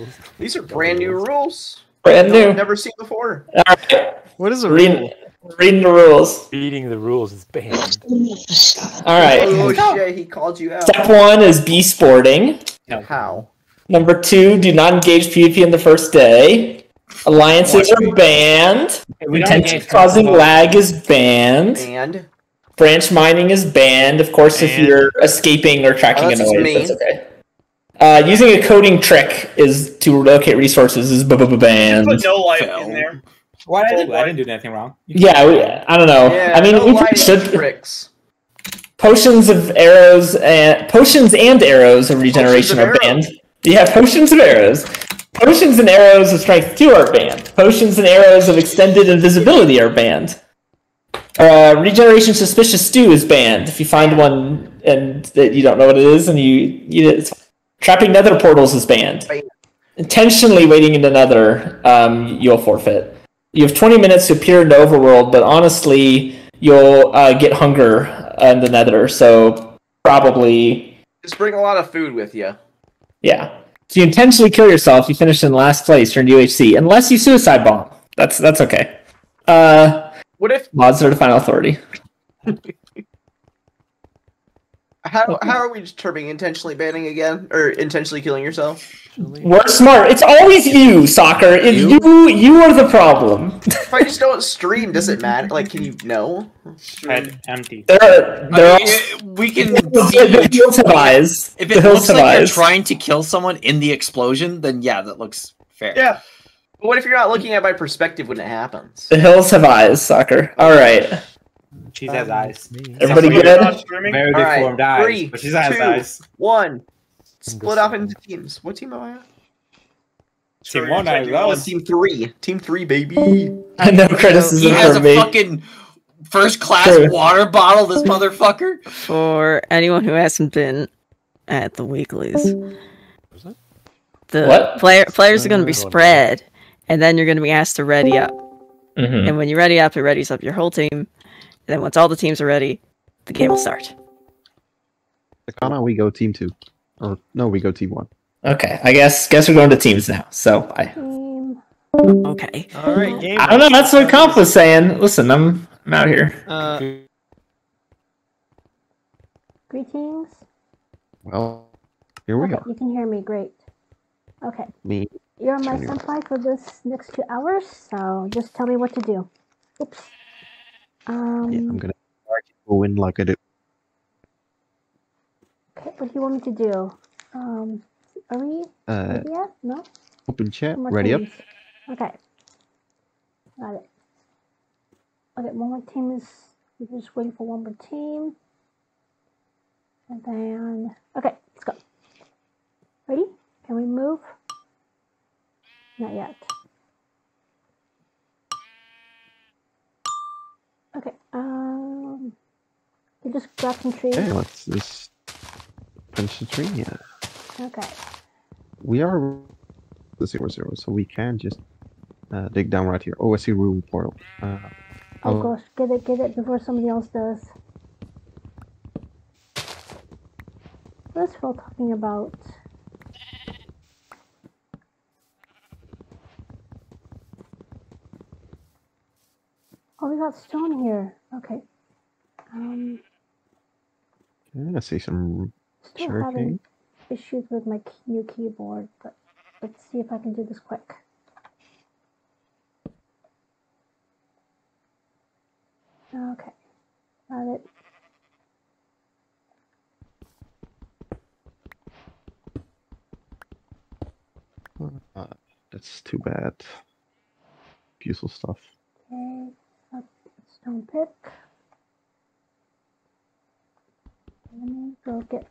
rules. These are brand new rules. Brand new. I've never seen before. All right. What is a rule? Reading, reading the rules. Beating the rules is banned. All right. Oh shit, he called you out. Step one is be sporting. How? Number two, do not engage PvP in the first day. Alliances are banned. We Intention causing people. lag is banned. And Branch mining is banned. Of course, if you're escaping or tracking Oh, a that's noise, that's okay. Uh, using a coding trick is to locate resources is b- b- banned. Put no life Fail. in there. Why did I do? I didn't do anything wrong. Yeah, we, I don't know. yeah, I mean, no we light should tricks. potions of arrows and potions and arrows of regeneration of are arrows. banned. Yeah, potions of arrows. Potions and arrows of strength two are banned. Potions and arrows of extended invisibility are banned. Uh, regeneration suspicious stew is banned. If you find one and that you don't know what it is, and you, you it's, trapping nether portals is banned. Intentionally waiting in the nether, um, you'll forfeit. You have 20 minutes to appear in the overworld, but honestly, you'll uh, get hunger in the nether, so probably Just bring a lot of food with you. yeah. If you intentionally kill yourself, you finish in last place. You're in UHC, unless you suicide bomb. That's that's okay. Uh, What if? mods are the final authority. How how are we determining intentionally banning again or intentionally killing yourself? We're smart. It's always you, soccer. If You? you you are the problem. If I just don't stream, does it matter? Like, can you know? Head empty. there are there I are mean, it- we can the see you hills have eyes. If it looks have like you're trying to kill someone in the explosion, then yeah, that looks fair. Yeah. But what if you're not looking at my perspective when it happens? The hills have eyes, soccer. All right. She has eyes. Everybody So you're good? not streaming? Very All right, deformed eyes, three, but she has two, eyes. One. Split up into teams. What team am I on? Team one, I taking lost. team three. Team three, baby. no criticism He has from a me. fucking first class True. water bottle, this motherfucker. For anyone who hasn't been at the weeklies, the What? player players are going to be spread, and then you're going to be asked to ready up. Mhm. And when you ready up, it readies up your whole team. And then once all the teams are ready, the game will start. Sakana, we go team two. Or no, we go team one. Okay, I guess guess we're going to teams now. So I Okay. All right, game. I don't know. That's what Comp was saying. Listen, I'm I'm out here. Uh, Greetings. Well, here we Okay, are. you can hear me. Great. Okay, Me. you're my Turn senpai for this next two hours, so just tell me what to do. Oops. Um. Yeah, I'm gonna go in like I do. Okay, what do you want me to do? Um. Are we Uh, yet? No. open chat. Ready up? Okay. Got it. Okay, one more team is. We're just waiting for one more team. And then. Okay, let's go. Ready? Can we move? Not yet. Okay, um. You just grab some trees. Okay, let's just punch the tree. Yeah, Okay. we are the zero zero, so we can just uh, dig down right here. Oh, I see ruined portal. Uh, Oh Oh. gosh, get it, get it before somebody else does. What's Phil talking about? Oh, we got stone here. Okay. Um, yeah, I see some still having issues with my new keyboard, but let's see if I can do this quick. Okay. Got it. Uh, that's too bad. Useful stuff. Okay. Stone pick. Let me go get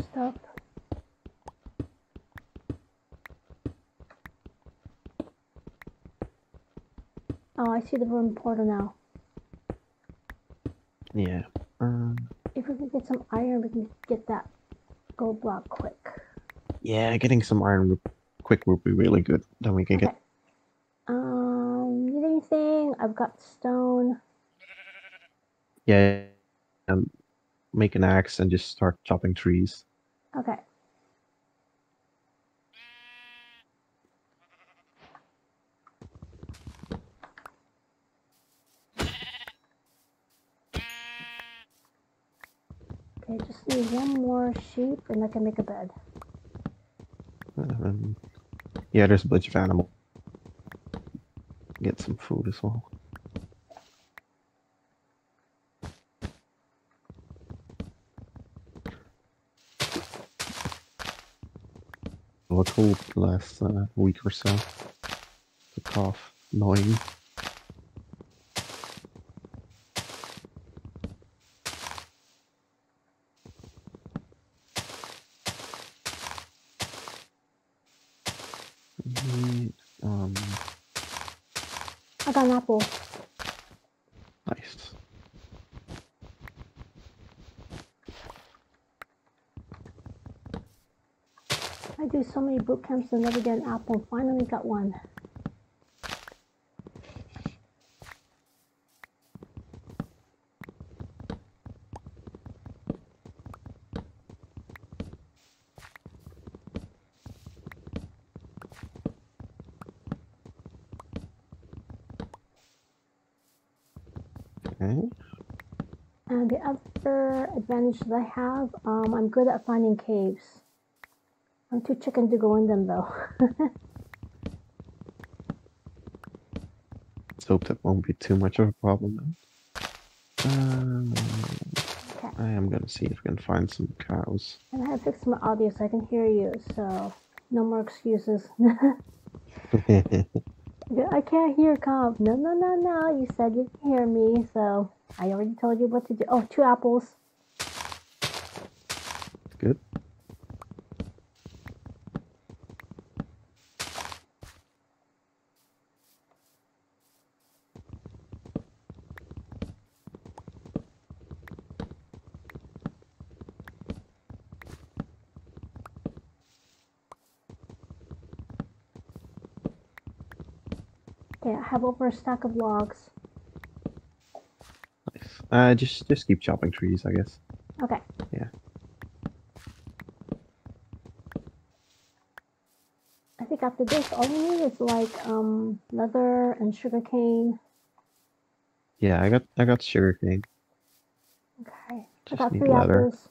stuff. Oh, I see the ruined portal now. Yeah. Um, If we can get some iron, we can get that gold block quick. yeah, getting some iron quick would be really good. Then we can get. Okay. Need anything? I've got stone. Yeah, um, make an axe and just start chopping trees. Okay. Okay, just need one more sheep and I can make a bed. Um, yeah, there's a bunch of animals. Get some food as well. What cold last uh, week or so. The cough, annoying. Mm, Um, I got an apple. nice. I do so many boot camps and never get an apple. Finally got one. Okay. And the other advantage that I have, um, I'm good at finding caves. I'm too chicken to go in them though. Let's hope that won't be too much of a problem. Um, okay. I am gonna see if I can find some cows. And I have fixed my audio so I can hear you, so no more excuses. I can't hear Comp. No, no, no, no. You said you can hear me, so I already told you what to do. Oh, two apples. Have over a stack of logs. Nice. Uh, just just keep chopping trees, I guess. Okay. Yeah. I think after this, all we need is like um leather and sugarcane. Yeah, I got I got sugarcane. Okay. I Just got need three leather. apples.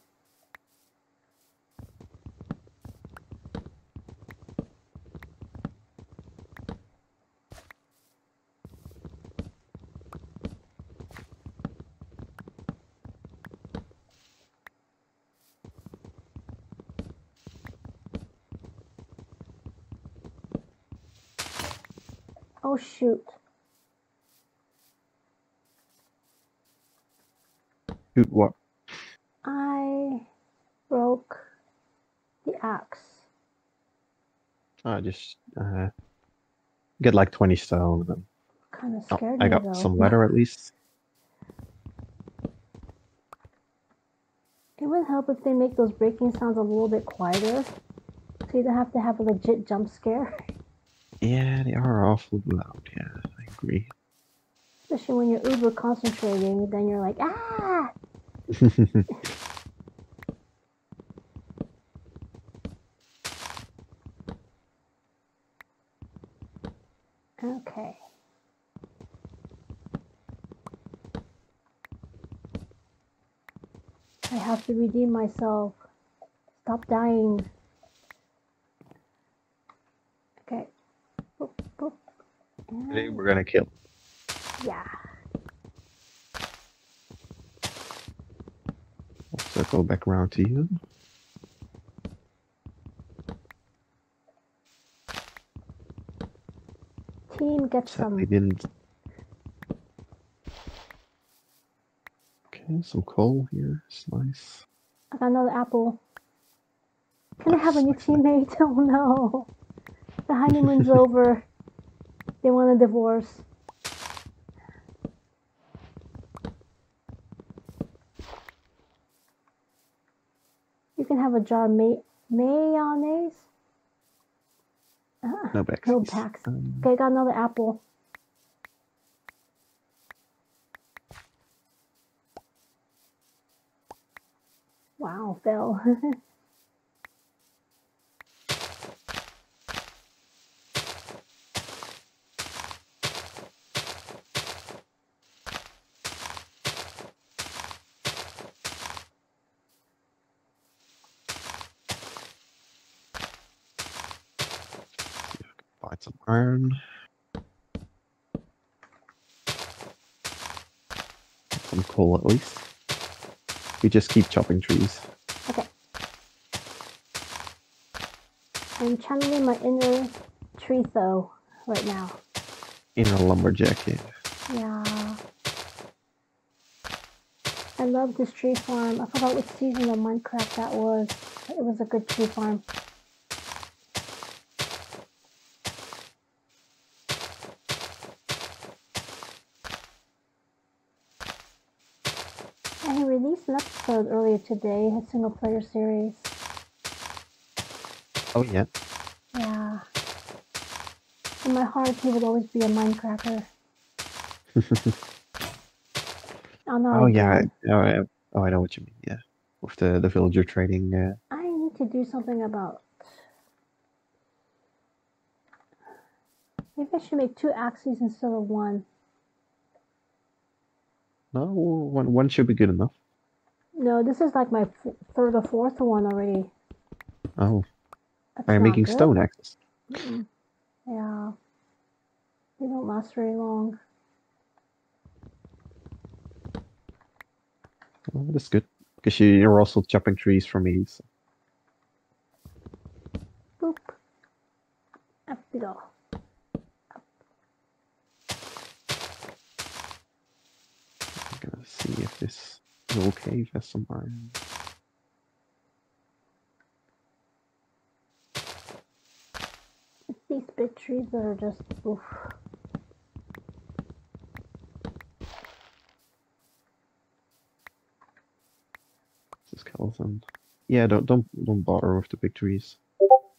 Oh shoot. Dude, what? I broke the axe. I just uh get like twenty stone. And, Kind of oh, scared I got though. some leather at least. It would help if they make those breaking sounds a little bit quieter, so you don't have to have a legit jump scare. Yeah, they are awful loud. Yeah, I agree. Especially when you're uber concentrating, then you're like, ah! Okay. I have to redeem myself. Stop dying. Okay. Boop, boop. Today we're gonna kill. yeah. I'll circle back around to you. Team, get some. Sadly didn't. Okay, some coal here. It's nice. I got another apple. Can I have a new teammate? Oh no. The honeymoon's over. They want a divorce. You can have a jar of may- mayonnaise. Ah, No back. no packs. Um, Okay, got another apple. Wow, Phil. Some iron. Some coal at least. We just keep chopping trees. Okay. I'm channeling my inner tree though right now. Inner lumberjack. Yeah. Yeah. I love this tree farm. I forgot which season of Minecraft that was. It was a good tree farm. And he released an episode earlier today, a single player series. Oh yeah. Yeah. In my heart, he would always be a Minecrafter. Oh no. oh yeah. Oh, I, oh, I know what you mean. Yeah. With the the villager trading. Uh, I need to do something about. Maybe I should make two axes instead of one. no, one one should be good enough. No, this is like my f- third or fourth one already. Oh, That's I'm making good. stone axes. Mm-mm. Yeah. They don't last very long. Oh, that's good. Because you, you're also chopping trees for me. So. Boop. Up we go. I'm gonna see if this cave has some iron. These big trees that are just oof. It's a skeleton. Yeah, don't don't don't bother with the big trees.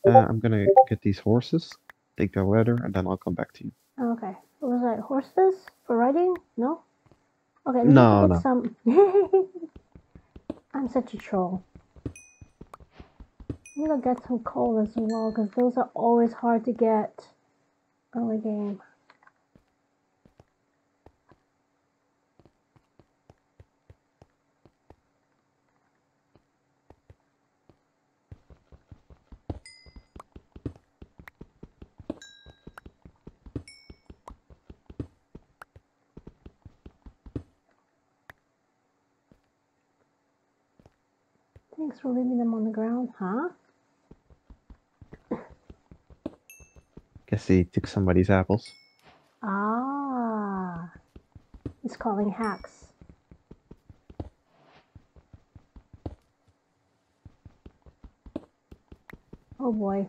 Uh, I'm gonna get these horses, take their leather, and then I'll come back to you. Okay. Was that? Horses for riding? No? Okay, No, get no. some. I'm such a troll. I'm gonna get some coal as well, because those are always hard to get early game. Thanks for leaving them on the ground, huh? Guess he took somebody's apples. Ah. He's calling hacks. Oh boy.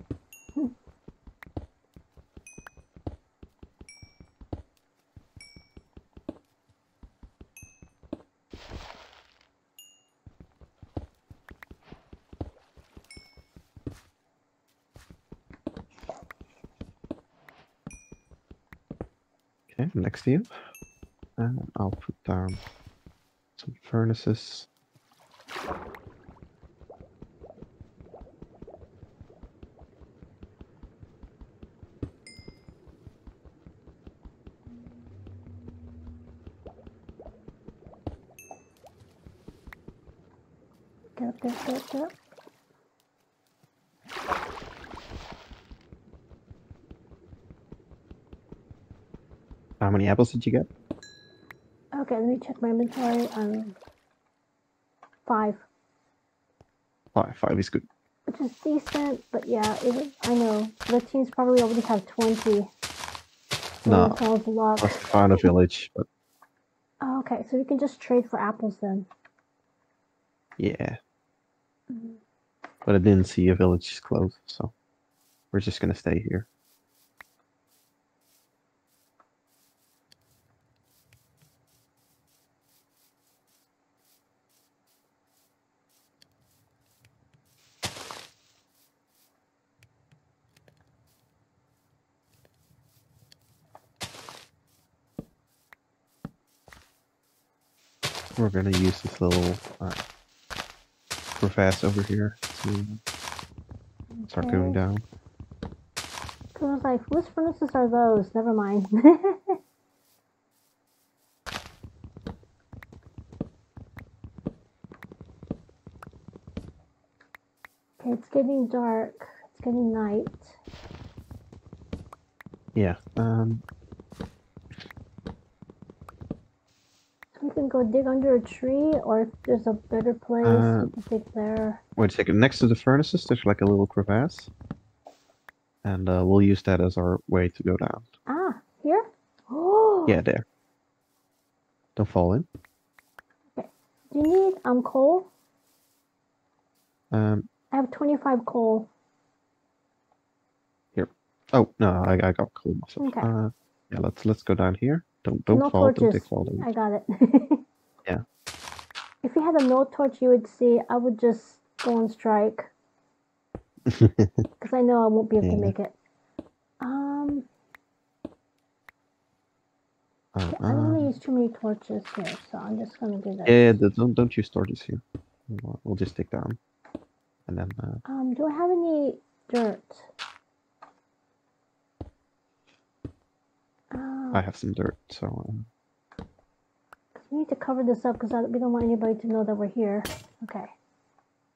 Next to you. And I'll put down some furnaces. Get up there, get up there. How many apples did you get? Okay, let me check my inventory. Um, five, Five. Five is good. which is decent, but yeah, it I know the teams probably already have twenty. No. that sounds a lot. Must have found a village, but Oh, okay, so we can just trade for apples then. yeah. Mhm. But I didn't see a village close, so we're just gonna stay here. We're gonna use this little uh, crevasse over here to start going down. I was like, whose furnaces are those? Never mind. okay, it's getting dark. It's getting night. Yeah. Um. We can go dig under a tree, or if there's a better place, Uh, we can dig there. Wait a second. Next to the furnaces, there's like a little crevasse, and uh, we'll use that as our way to go down. Ah, here? Oh, Yeah, there. Don't fall in. Do you need um coal? Um. I have 25 coal. Here. Oh no, I, I got coal myself. Okay. Uh, yeah, let's let's go down here. Don't don't No fall. Don't torches. take fall damage. I got it. Yeah. If you had a no torch, you would see. I would just go on strike because I know I won't be able to make it. Um, Uh, I don't want to use too many torches here, so I'm just gonna do that. yeah, the- don't don't use torches here. We'll, we'll just take down, and then uh, Um, do I have any dirt? I have some dirt. So um, we need to cover this up because we don't want anybody to know that we're here. Okay.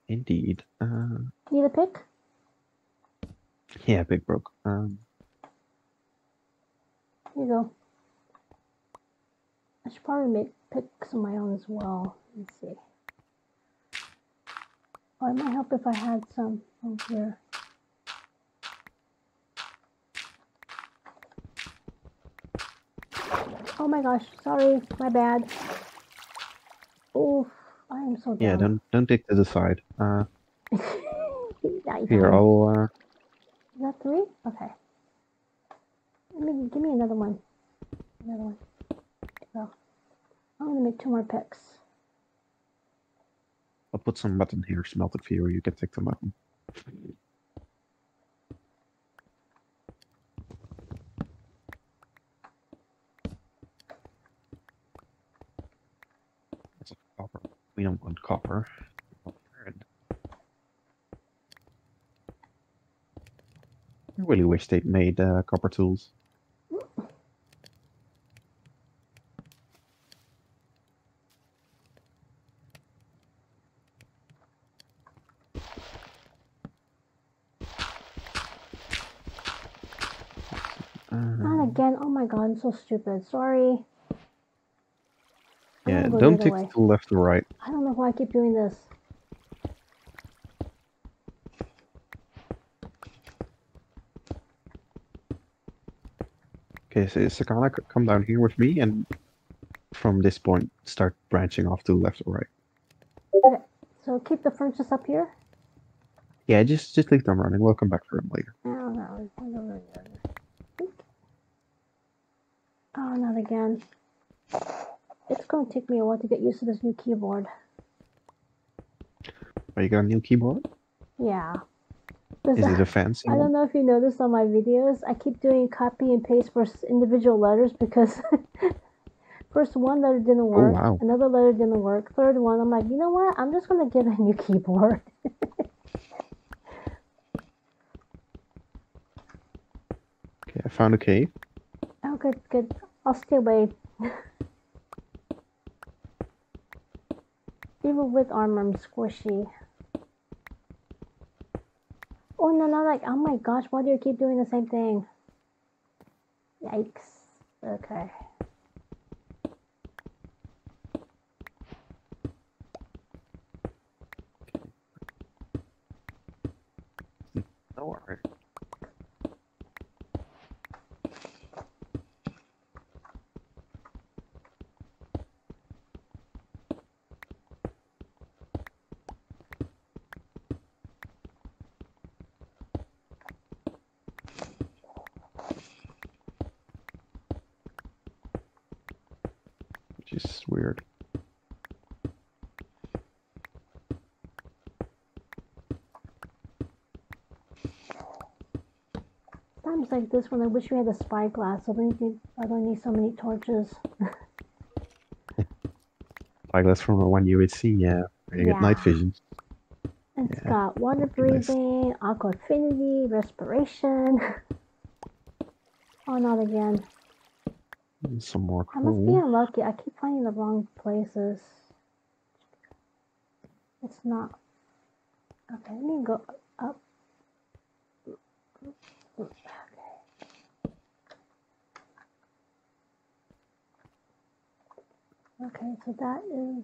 indeed, uh, Need a pick? yeah, big broke. Um, Here you go. I should probably make picks of my own as well. Let's see. Oh, it might help if I had some over here. Oh my gosh, sorry, my bad. Oof, I am so dumb. yeah, don't don't dig to the side. Uh, here. I'll. Uh, Is that three? Okay. Let me give me another one. Another one. So I'm gonna make two more picks. I'll put some mutton here, smelted for you. You can take the mutton. That's a copper. We don't want copper. I really wish they'd made uh, copper tools. Not again. Oh my god, I'm so stupid. Sorry. Don't take other the left or right. I don't know why I keep doing this. Okay, so Sakana, come down here with me, and from this point, start branching off to the left or right. Okay, so keep the furnaces up here. Yeah, just just leave them running. We'll come back for them later. I don't. I don't know. Oh, not again. It's going to take me a while to get used to this new keyboard. Are you got a new keyboard? Yeah. Is it a fancy I don't know if you noticed on my videos, I keep doing copy and paste for individual letters because first one letter didn't oh, work, wow. another letter didn't work, third one, I'm like, you know what? I'm just gonna get a new keyboard. Okay, I found a cave. oh, good, good. I'll stay away. Even with armor, I'm squishy. Oh no, no, like, oh my gosh, why do you keep doing the same thing? Yikes. Okay. No worry. Which is weird. Times like this when I wish we had a spyglass, so I don't need, I don't need so many torches. Like that's from the one you would see, yeah. You get night vision. It's Yeah, got water pretty nice. breathing, aqua affinity, respiration. oh, not again. Some more I must be unlucky. I keep finding the wrong places. It's not. Okay, let me go. Okay, so that is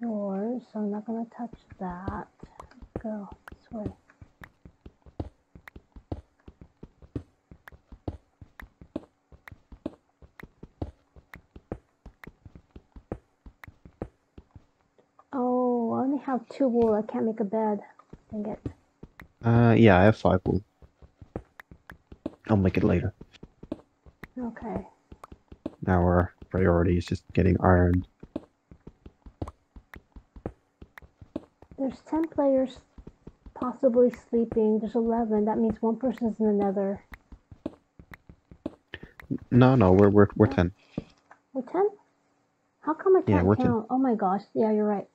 yours, so I'm not going to touch that. Go this way. Oh, I only have two wool. I can't make a bed. Dang it. Uh, yeah, I have five wool. I'll make it later. Okay. Now our priority is just getting iron. There's 10 players possibly sleeping. There's 11. That means one person's in the nether. No, no, we're we're we're ten. We're 10? How come I can't 10. count? Oh my gosh. Yeah, you're right.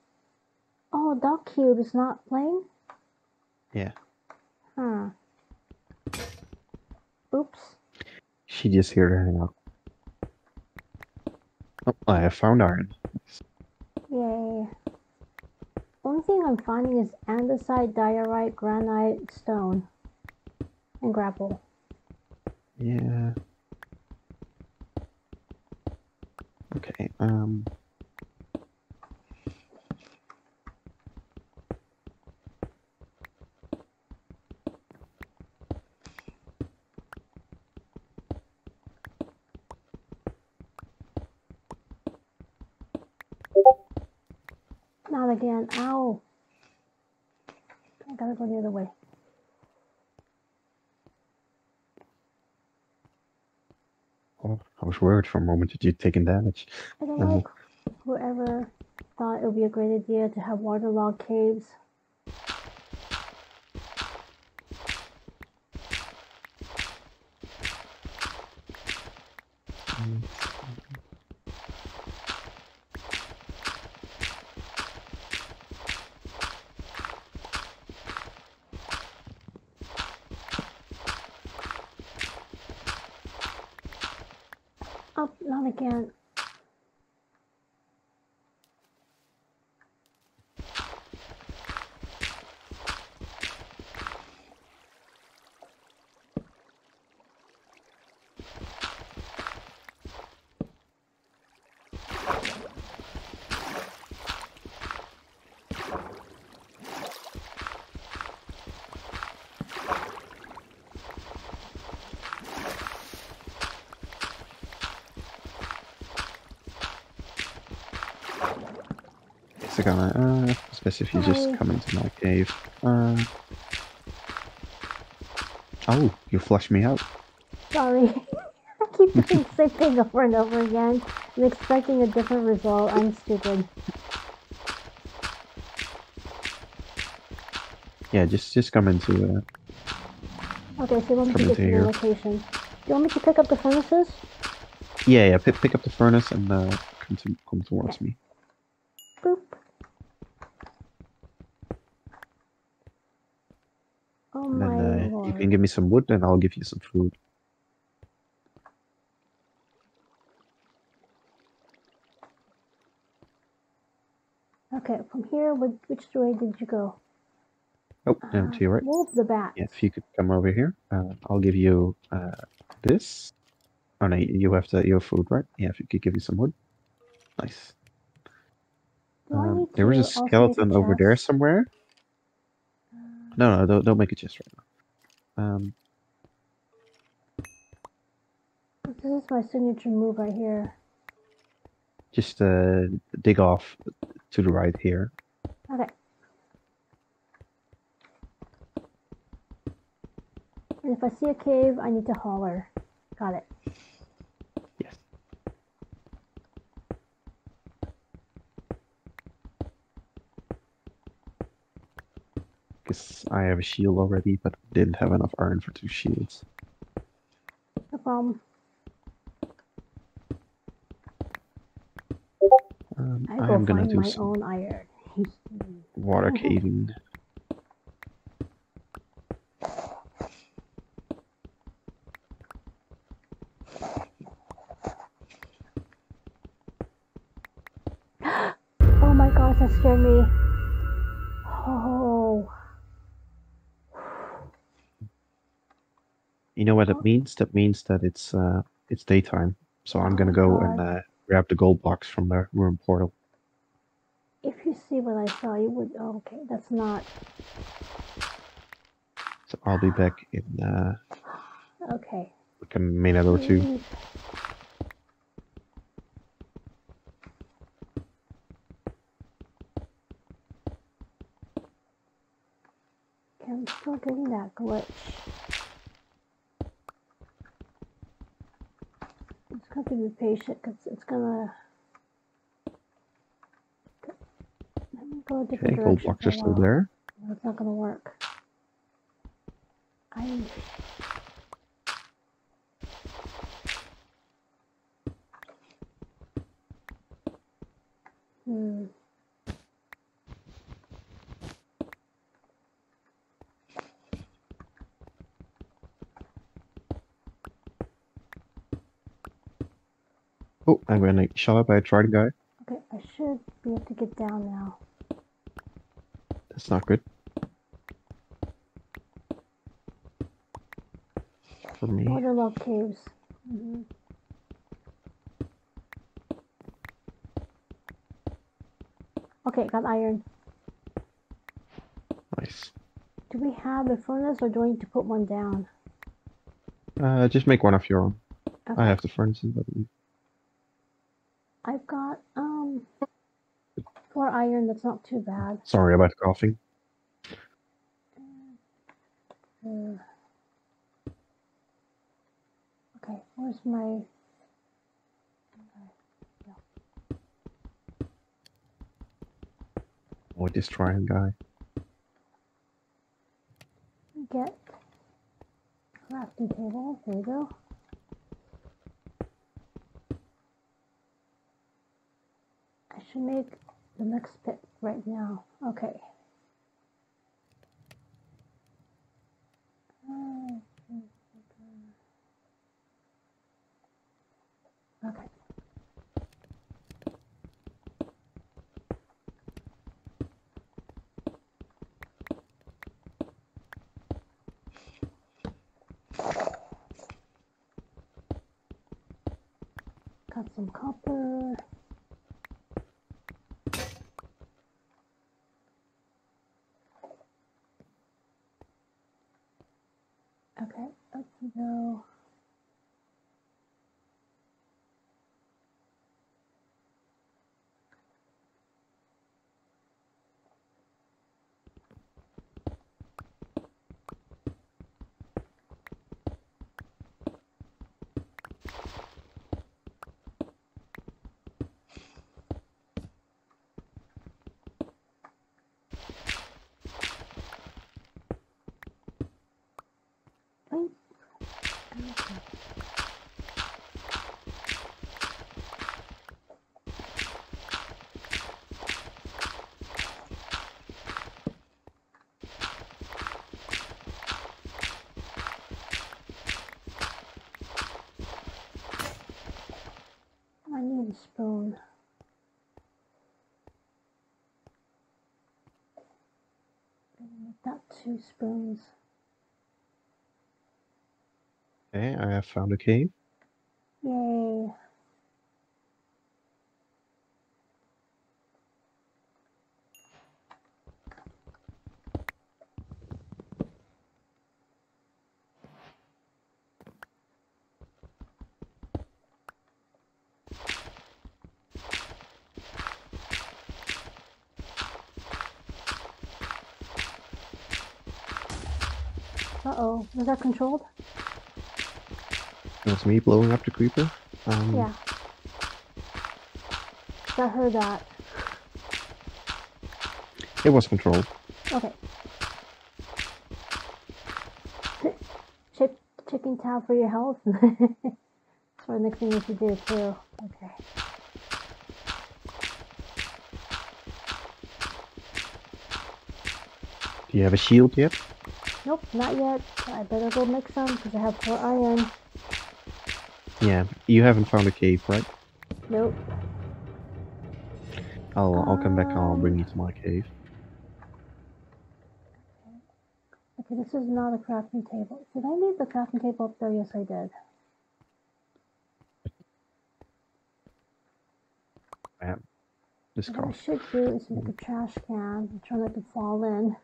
Oh, Dog Cube is not playing? Yeah. Huh. Oops. She just here to hang out. Oh, I have found iron. Yay. Only thing I'm finding is andesite, diorite, granite, stone, and gravel. Yeah. Okay. Um. Not again. Ow. I gotta go the other way. Oh, I was worried for a moment that you'd taken damage. I don't Mhm. know whoever thought it would be a great idea to have waterlogged caves. Oh, not again. Uh, especially if you just come into my cave. Uh. Oh, you flushed me out. Sorry. I keep doing the same thing over and over again I'm expecting a different result. I'm stupid. Yeah, just just come into. Uh, Okay, so you want me to get to the location. Do you want me to pick up the furnaces? yeah, yeah. Pick, pick up the furnace and uh, come to come towards me. Boop. Oh And my then uh, lord. you can give me some wood, and I'll give you some food. Okay, from here, which, which way did you go? Oh, no, to your right. Wolf the bat. Yeah, if you could come over here, uh, I'll give you uh, this. Oh no, you have the your food, right? Yeah, if you could give you some wood. Nice. Um, there was a skeleton over there somewhere. No, no, don't, don't make a chest right now. Um, This is my signature move right here. just uh, dig off to the right here. Okay. And if I see a cave, I need to holler. Got it. Because I have a shield already, but didn't have enough iron for two shields. No problem. Um, I am gonna do my some own iron. water caving. You know what that means? That means that it's uh it's daytime. So I'm gonna Oh, go and uh, grab the gold box from the ruined portal. If you see what I saw, you would. Oh, okay, that's not. So I'll be back in uh, Okay. like a minute or two. I'm still getting that glitch. I'm just going to be patient because it's gonna. Let me go a different Okay, gold direction box for are still there. It's not gonna work. I. I'm gonna shut up. I tried, guy. Okay, I should be able to get down now. That's not good. For me. Waterlogged caves. hmm Okay, got iron. Nice. Do we have a furnace or do I need to put one down? Uh, just make one of your own. Okay. I have the furnaces, I believe. I've got um iron. That's not too bad. Sorry about coughing. Uh, okay, where's my? Oh, this trying guy. Get crafting table. There you go. Spoons. Okay, I have found a cave. Yay. Uh-oh, was that controlled? Was me blowing up the creeper. Um, Yeah. I heard that. It was controlled. Okay. Check checking tab for your health. That's what the next thing you should do too. Okay. Do you have a shield yet? Nope, not yet. I better go make some because I have four iron. Yeah, you haven't found a cave, right? Nope. I'll I'll come back and I'll bring you to my cave. Okay, this is not a crafting table. Did I leave the crafting table up there? Yes, I did. This What I should do is make a trash can and try not to fall in.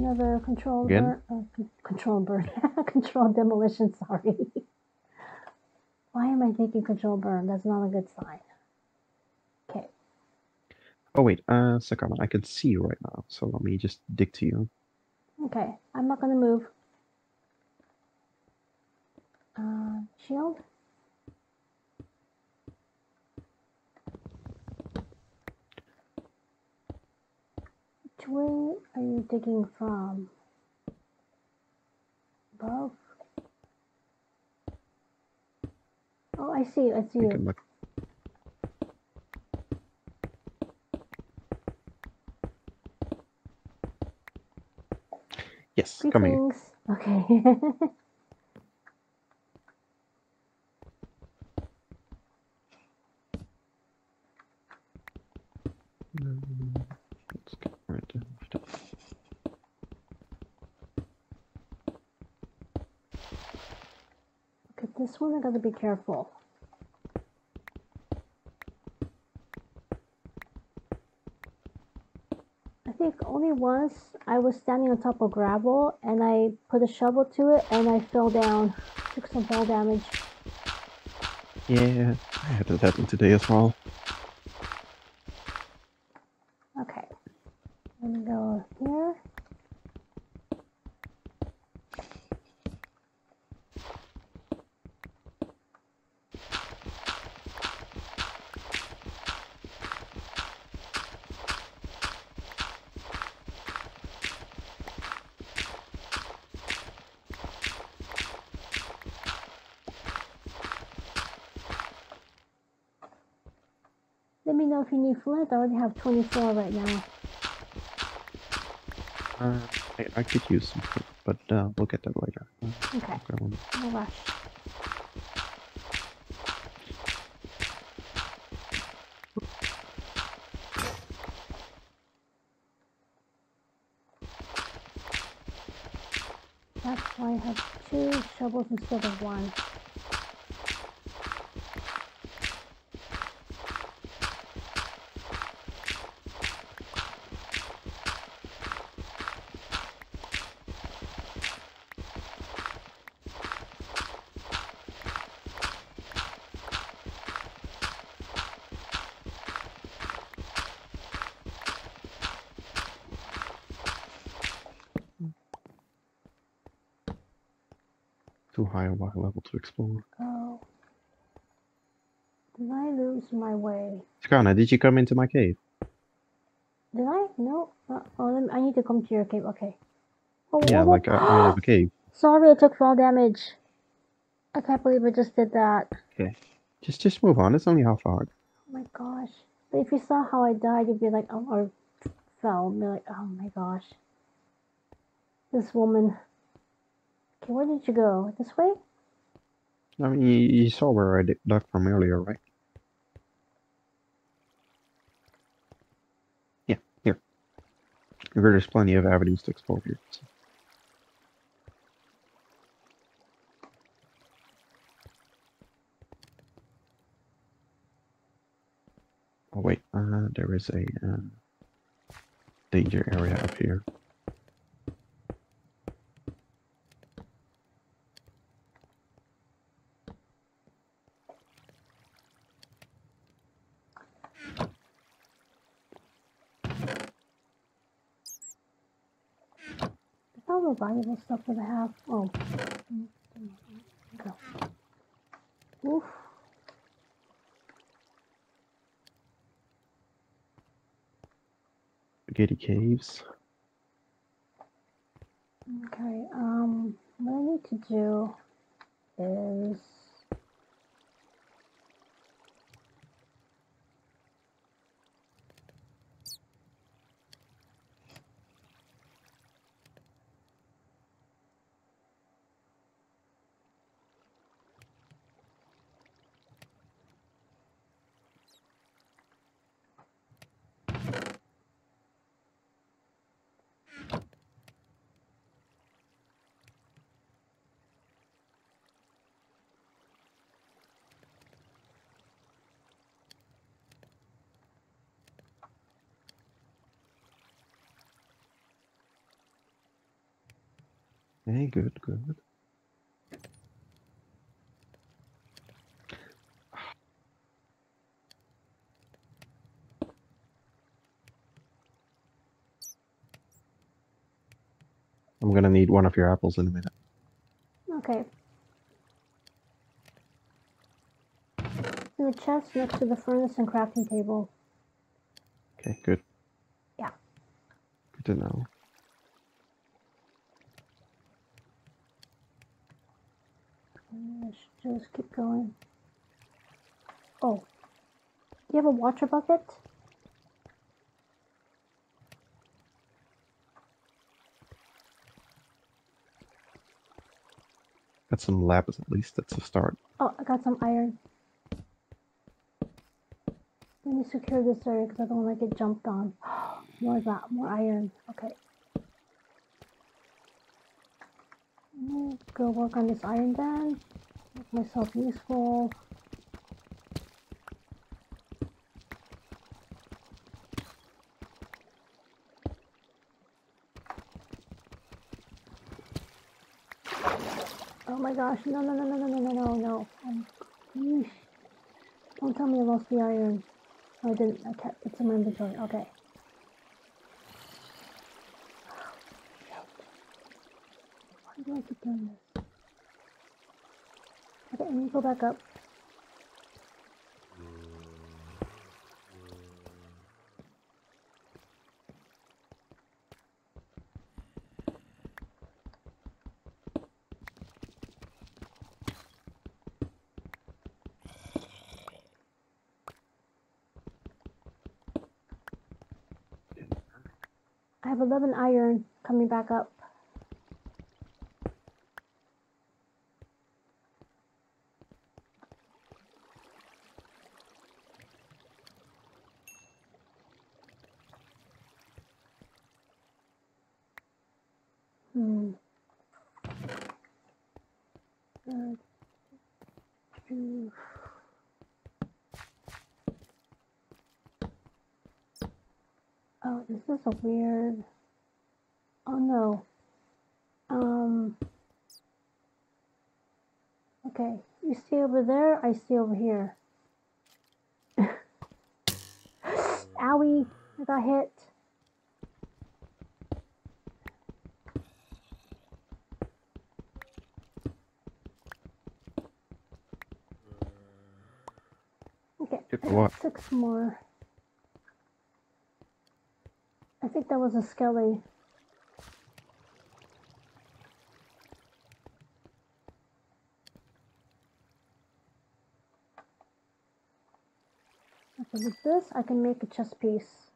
Another control Again? burn, uh, control burn, control demolition. Sorry. Why am I thinking control burn? That's not a good sign. Okay. Oh wait, uh, Sakana, I can see you right now, so let me just dig to you. Okay, I'm not gonna move. Uh, shield. Which way are you digging from? Above? Oh, I see you, I see You you. can look. Yes, come here. Okay. Mm, Let's get rid of that. Okay, this one I gotta be careful. I think only once I was standing on top of gravel and I put a shovel to it and I fell down, took some fall damage. Yeah, I had that happen today as well. Okay, I'm gonna go here. Let me know if you need flint. I already have 24 right now. Uh, I, I could use some, but uh, we'll get that later. Okay, no rush. That's why I have two shovels instead of one. A level to explore. Oh. Did I lose my way? Sakana, did you come into my cave? Did I? No. Uh, oh, let me, I need to come to your cave. Okay. Oh, Yeah, what- like I, I have a cave. Sorry, I took fall damage. I can't believe I just did that. Okay. Just just move on. It's only half hour. Oh my gosh. But if you saw how I died, you'd be like, oh, or fell, you'd be like, oh my gosh. This woman. Where did you go? This way? I mean, you, you saw where I dug from earlier, right? Yeah, here. There's plenty of avenues to explore here. so. Oh wait, uh, there is a uh, danger area up here. Valuable stuff that I have? Oh. Go. Oof. Spaghetti caves. Okay, um, what I need to do is Okay, good, good. I'm gonna need one of your apples in a minute. Okay. In the chest next to the furnace and crafting table. Okay, good. Yeah. Good to know. Let's just keep going. Oh. Do you have a water bucket? Got some lapis at least. That's a start. Oh, I got some iron. Let me secure this area because I don't want to get jumped on. More of that, more iron. Okay. Go work on this iron then. Make myself useful. Oh my gosh, no, no, no, no, no, no, no, no, no. Um. Don't tell me I lost the iron. I didn't. I kept it's in my inventory. Okay. Why do I keep doing this? Okay, let me go back up. I have 11 iron coming back up. Hmm. Uh, two. Oh, this is a weird. Oh no. Um. Okay, you see over there, I see over here. Owie, I got hit. Okay, Hit I the got what? six more. I think that was a skelly. Okay, with this, I can make a chess piece.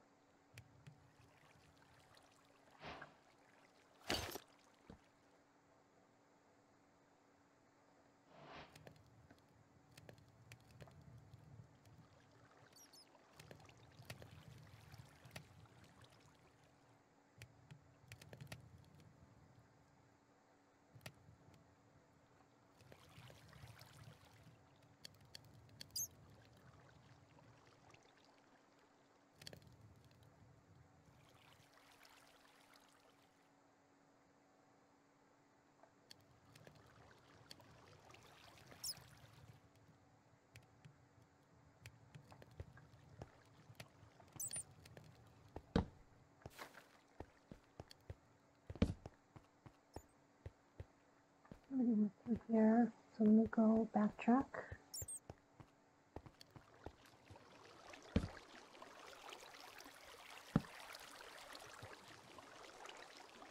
Already went through here, so let me go backtrack.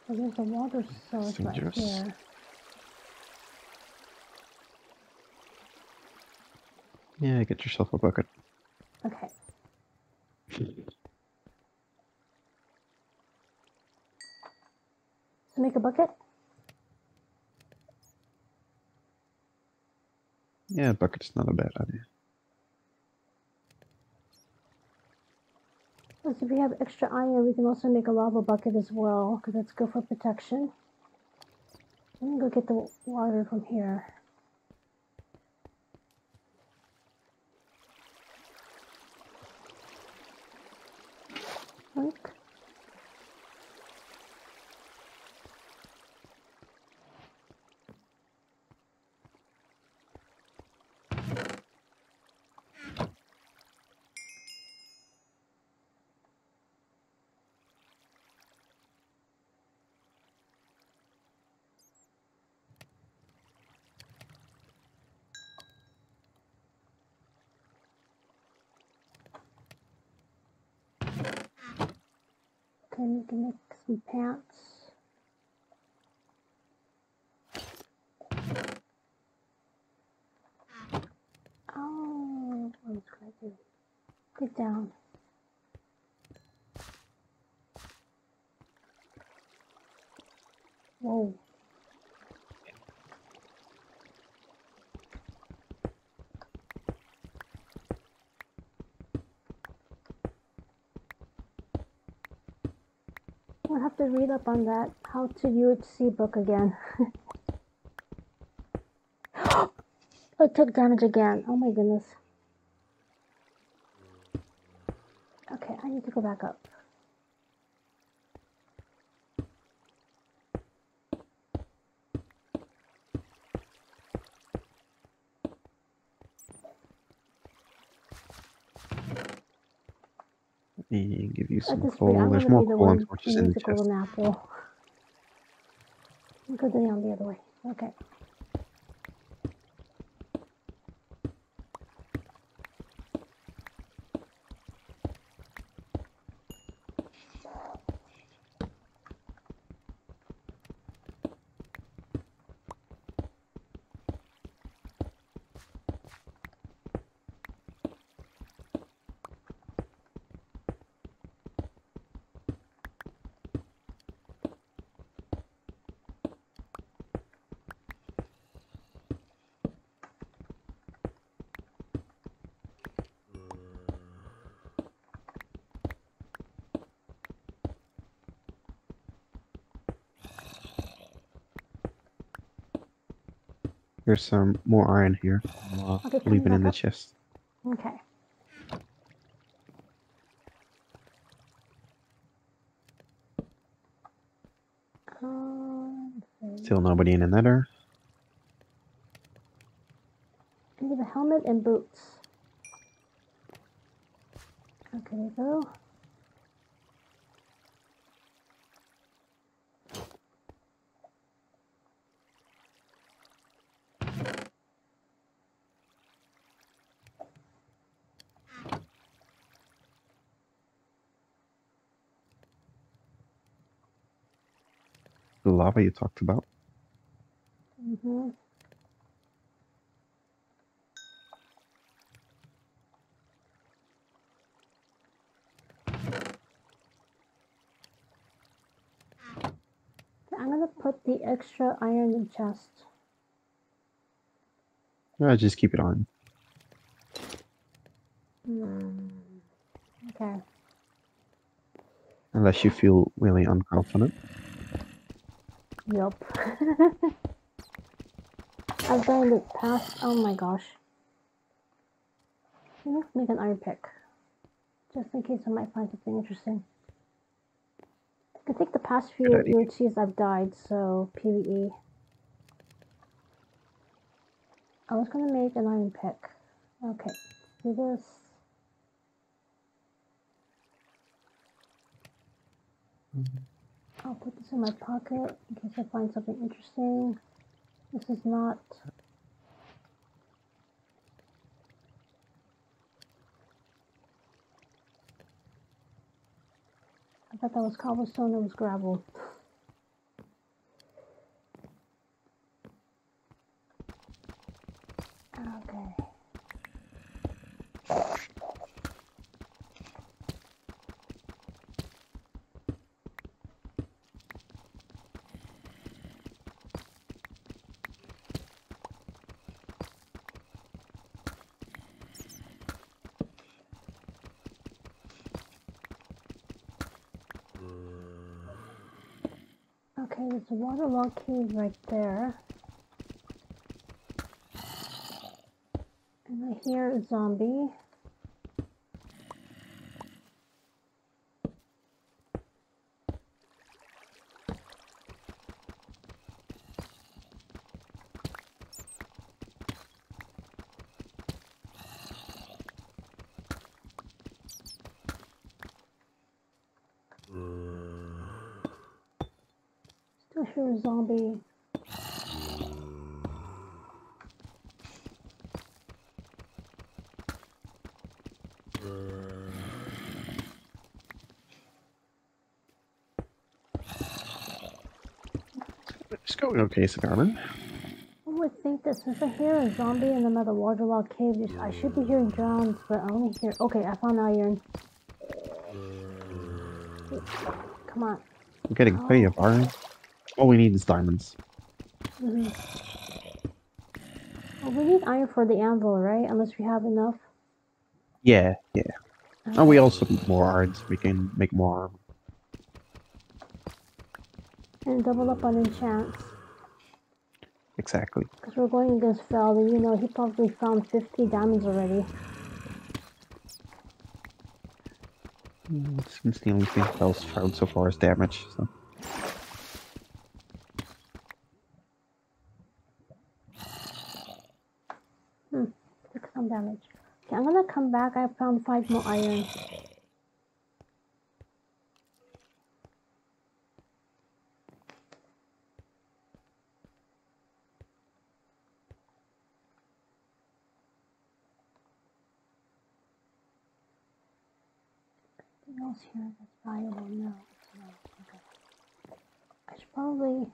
So there's a water source right dangerous. here. Yeah, get yourself a bucket. Okay. So make a bucket. Yeah, bucket's not a bad idea. Plus, if we have extra iron, we can also make a lava bucket as well, because that's good for protection. Let me go get the water from here. Look. Then you can make some pants. Oh, what was gonna do? Get down. Whoa. I'll have to read up on that. How to UHC book again. I took damage again. Oh my goodness. Okay, I need to go back up. Let me give you At some coal. I'm There's more be the coal one and who torches in the chest. apple. Go down the other way. Okay. There's some more iron here. I'll uh, Okay, leave it coming in the chest. Okay. Let's see. Still nobody in the nether. I need a helmet and boots. Okay, there you go. The lava you talked about. Mm-hmm. I'm gonna put the extra iron in chest. Yeah, just keep it on. Hmm. Okay. Unless you feel really unconfident. Yup. I've done it past. Oh my gosh. Let's make an iron pick. Just in case I might find something interesting. I think the past few. UHCs I've died, so PvE. I was gonna make an iron pick. Okay, do this. Mm-hmm. I'll put this in my pocket in case I find something interesting. This is not. I thought that was cobblestone, it was gravel. Okay. Okay, there's a waterlogged cave right there. And I hear a zombie. sure, zombie. It's going okay, Sagarman. I would think that since I hear a zombie in another waterlogged cave, I should be hearing drums, but I only hear. Okay, I found iron. Come on. I'm getting plenty of iron. All we need is diamonds. hmm Well, we need iron for the anvil, right? Unless we have enough. Yeah, yeah. And we also need more iron so we can make more armor. And double up on enchants. Exactly. Because we're going against Feld, and you know, he probably found 50 diamonds already. Mm, It seems the only thing Fell's found so far is damage. So. Took some damage. Okay, I'm gonna come back. I found five more iron. Anything else here that's valuable? No. No. Okay. I should probably.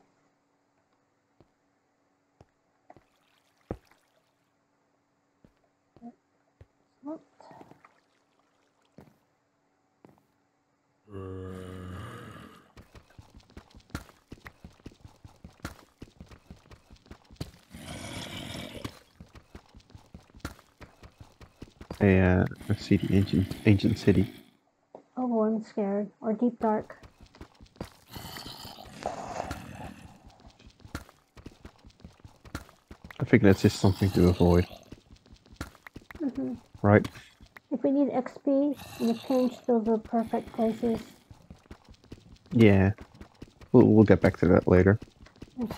What? I, the ancient ancient city. Oh, I'm scared. Or deep dark. I think that's just something to avoid, hmm right? If we need XP in the pinch, those are perfect places. Yeah. We'll, we'll get back to that later. Okay.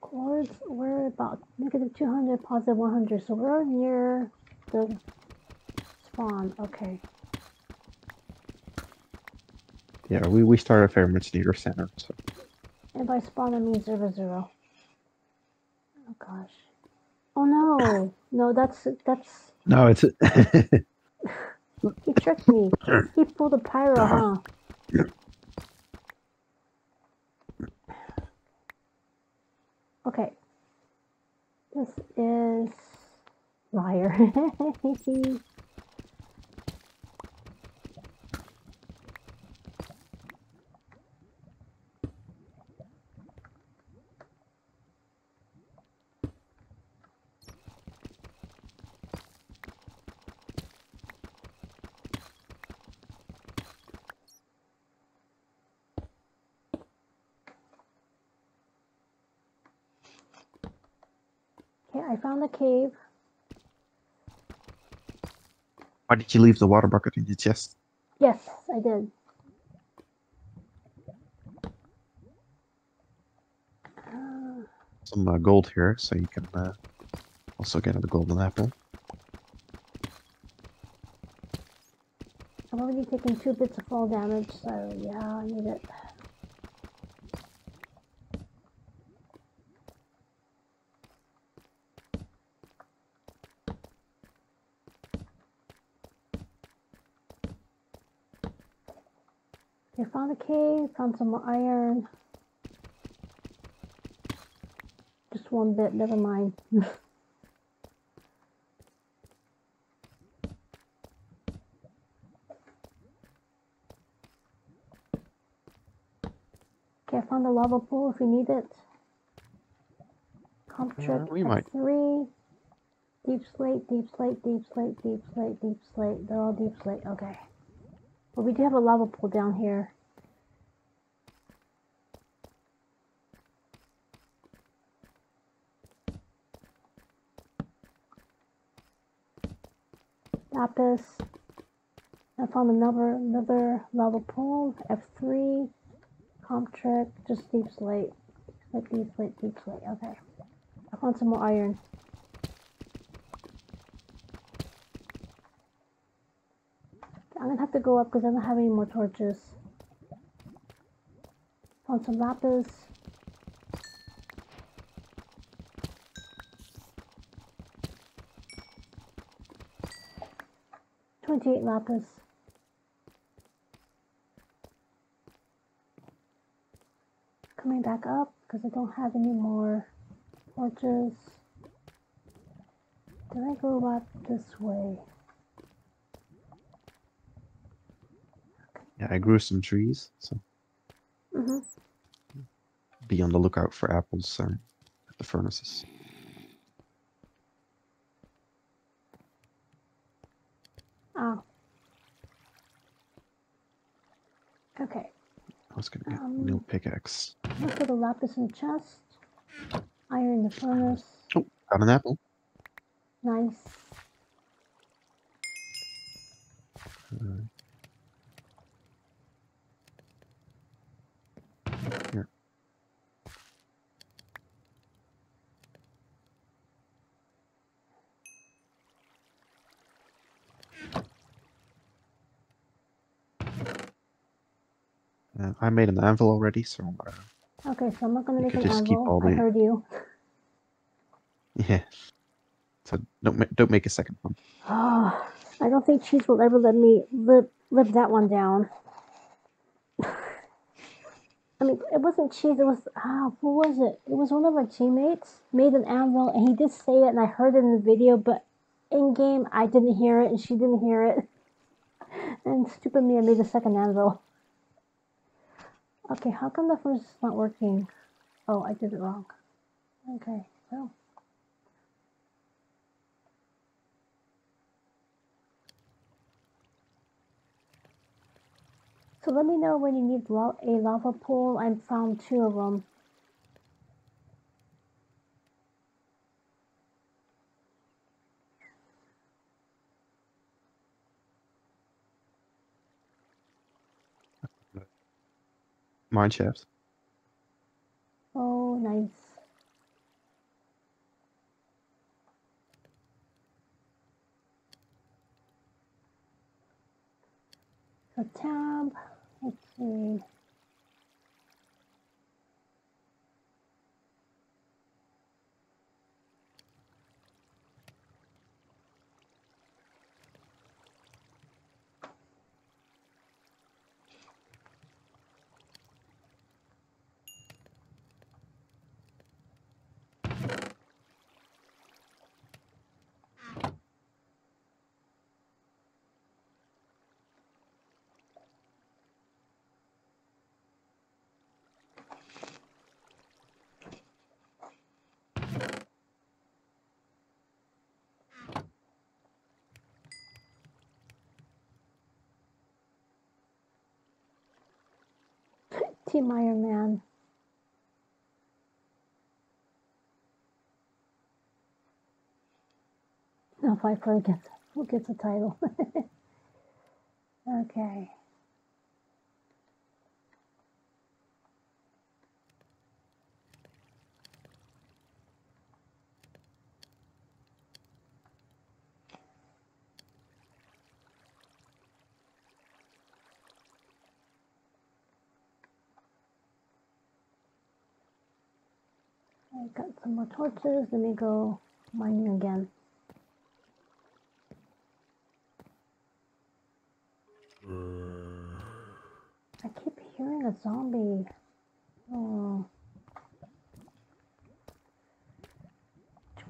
Coords, we're about negative 200, positive 100, so we're near the spawn. Okay. Yeah, we, we started very much near center. So. And by spawn, I mean zero zero. Oh gosh. Oh no! No, that's that's. No, it's He tricked me. He pulled a pyro, huh? Okay. This is liar. I found the cave. Why did you leave the water bucket in your chest? Yes, I did. Uh, Some uh, gold here, so you can uh, also get a golden apple. I've already taken two bits of fall damage, so yeah, I need it. Okay, found a cave, found some more iron. Just one bit, never mind. Okay, I found a lava pool if you need it. Comp trick we might. three. Deep slate, deep slate, deep slate, deep slate, deep slate. They're all deep slate. Okay. But we do have a lava pool down here. Lapis. I found another another lava pool. F3. Comp trick, just deep slate. Like deep slate, deep slate. Okay. I found some more iron. I'm gonna have to go up because I don't have any more torches. Found some lapis. 28 lapis. Coming back up because I don't have any more torches. Did I go up this way? Yeah, I grew some trees, so Mm-hmm. be on the lookout for apples at the furnaces. Oh. Okay. I was gonna get a Um, new pickaxe. Look for the lapis in the chest. Iron in the furnace. Oh, got an apple. Nice. Uh, here. Uh, I made an anvil already, so uh, Okay, so I'm not gonna make an just keep anvil. I the- heard you. yeah. So don't ma- don't make a second one. Oh, I don't think cheese will ever let me live live that one down. I mean, it wasn't cheese. It was ah, who was it? It was one of our teammates made an anvil, and he did say it, and I heard it in the video, but in game I didn't hear it, and she didn't hear it. And stupid me, I made a second anvil. Okay, how come the first is not working? Oh, I did it wrong. Okay, well. So let me know when you need a lava pool. I found two of them. Mine shafts. Oh, nice. So tab, let's see. Team Iron Man. Now Piper gets who gets the title. okay. I got some more torches. Let me go mining again. I keep hearing a zombie. Oh. Which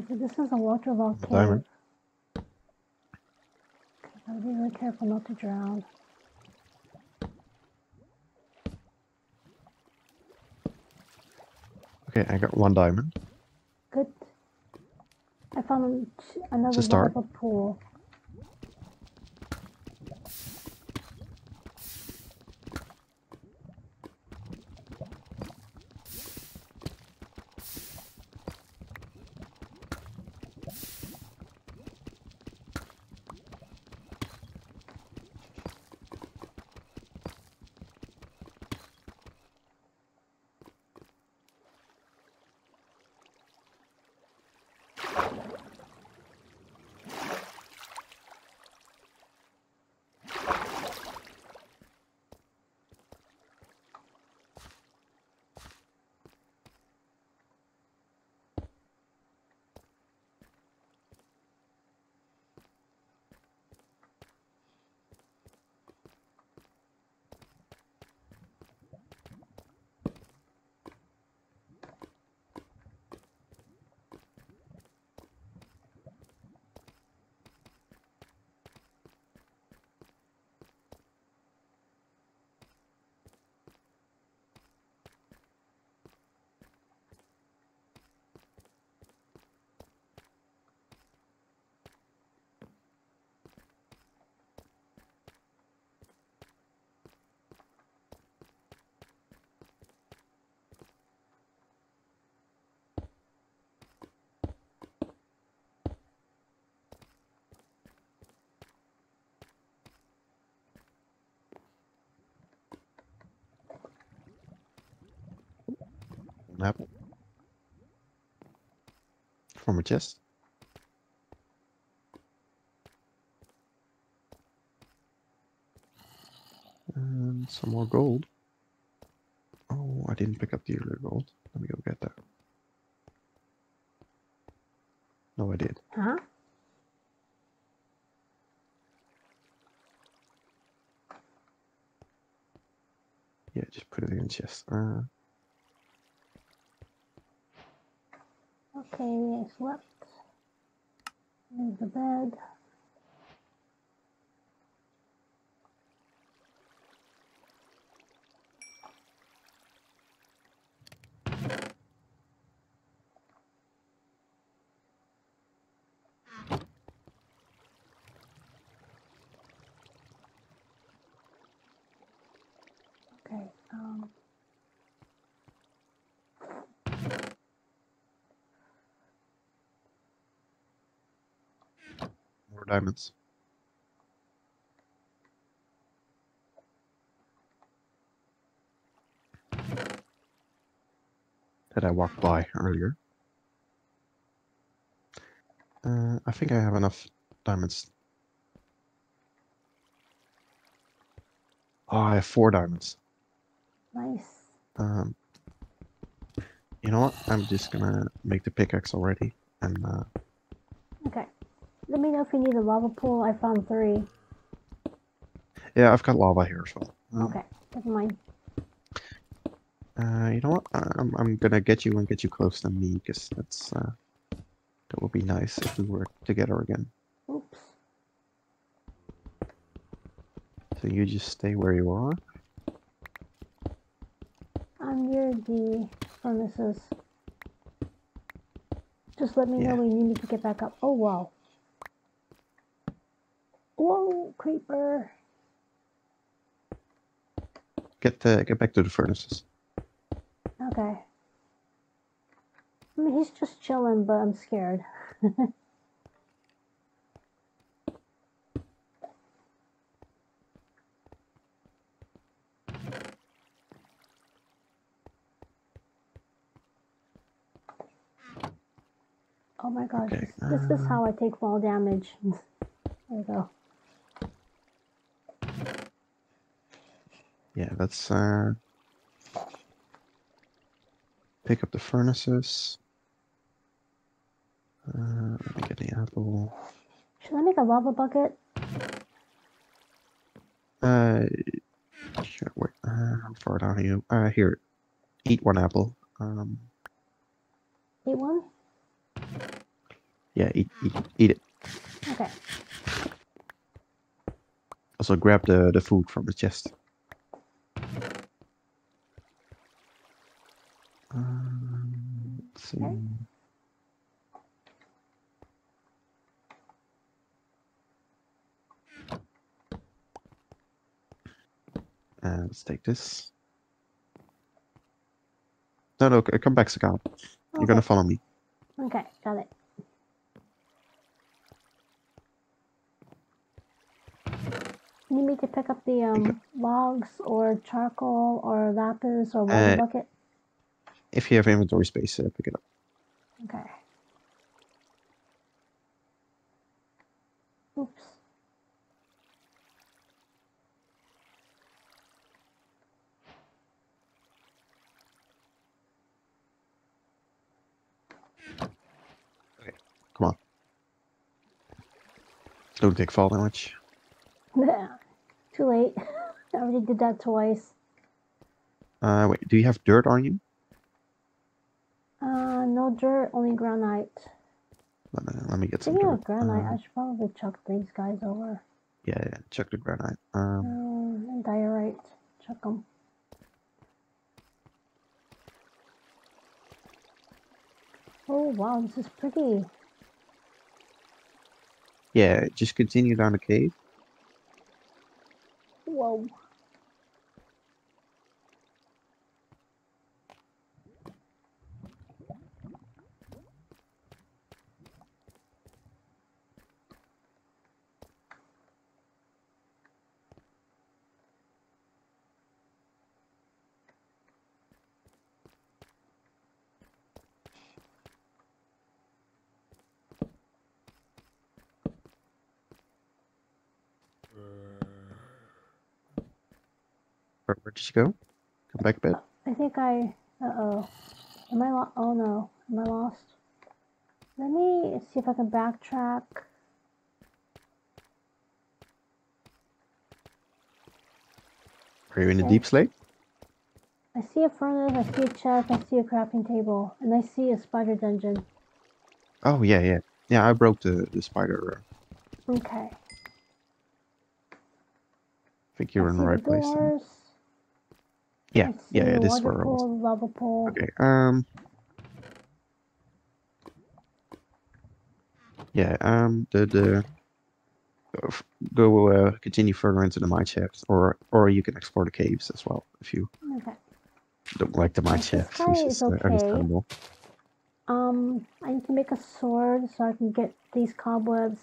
okay, this is a water cave. Diamond. Okay, gotta be really careful not to drown. Okay, I got one diamond. Good. I found another start. lava pool. An apple. From a chest. And some more gold. Oh, I didn't pick up the earlier gold. Let me go get that. No, I did. Huh? Yeah, just put it in the chest. Uh, Okay, I slept. Made the bed. Diamonds. That I walked by earlier. Uh, I think I have enough diamonds. Oh, I have four diamonds. nice. Um, you know what? I'm just gonna make the pickaxe already, and uh, Okay. Let me know if you need a lava pool. I found three. yeah, I've got lava here as well. Um, Okay, never mind. Uh, you know what? I'm I'm gonna get you and get you close to me, because that's uh, that would be nice if we were together again. Oops. So you just stay where you are. I'm near the furnaces. Just let me know Yeah. when you need to get back up. Oh wow. Whoa, creeper. Get uh, get back to the furnaces. Okay. I mean, he's just chilling, but I'm scared. oh my gosh, Okay, this, this is uh, how I take fall damage. there we go. Yeah, let's uh, pick up the furnaces. Uh, let me get the apple. Should I make a lava bucket? Uh, sure, wait, uh, how far down are you? Uh, here, eat one apple. Um, Eat one? yeah, eat, eat, eat it. Okay. Also, grab the the food from the chest. Um, let's see. Okay. Uh, let's take this. No, no, come back, Sakal. You're gonna follow me. Okay, got it. You need me to pick up the um, logs or charcoal or lapis or water Uh, bucket? If you have inventory space, uh, pick it up. Okay. Oops. Okay, come on. Don't take fall damage. Nah. Too late. I already did that twice. Uh, wait, do you have dirt on you? Uh, no dirt, only granite. Let me, let me get some Speaking of granite, Uh, I should probably chuck these guys over. yeah, yeah, check the granite. Um, Um, and diorite. Chuck them. Oh wow, this is pretty. yeah, just continue down the cave. Whoa. Did you go? Come back a bit. I think I. Uh oh. Am I lost? Oh no. Am I lost? Let me see if I can backtrack. Are you in the Okay. deepslate? I see a furnace, I see a chest, I see a crafting table, and I see a spider dungeon. Oh yeah, yeah, yeah. I broke the the spider. uh, Okay. I think you're I in the right place. then. Yeah, yeah, yeah. This is where I was. lava pool. Okay. Um. Yeah. Um. The the. go uh, continue further into the mine shafts, or or you can explore the caves as well if you Okay. don't like the mine shafts, which is uh, okay. understandable. Um, I need to make a sword so I can get these cobwebs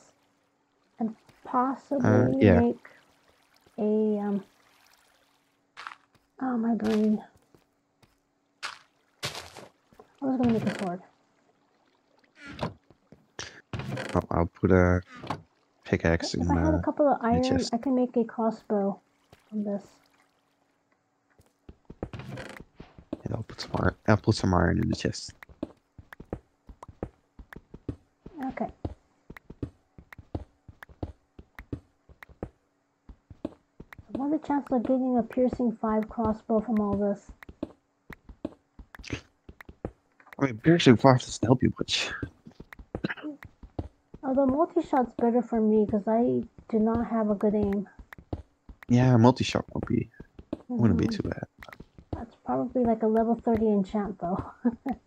and possibly yeah. make a um. Oh my brain. Oh, I was gonna make a sword. Oh, I'll put a pickaxe If in. I had a couple of iron. I can make a crossbow from this. and I'll put some iron. I'll put some iron in the chest. Okay. Of getting a piercing five crossbow from all this? I mean, piercing five doesn't help you much. Although multi-shot's better for me because I do not have a good aim. Yeah, multi shot won't be wouldn't be Mhm. too bad. That's probably like a level 30 enchant though.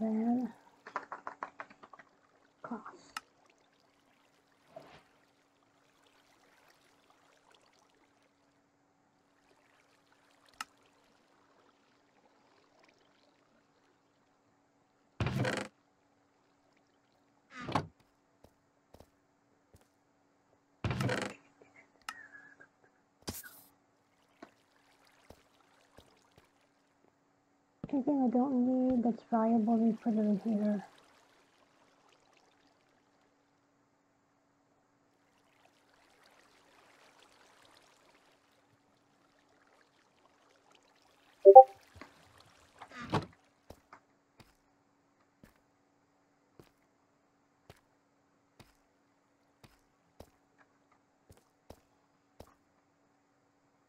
And then cross. Anything I don't need that's valuable, we put it in here.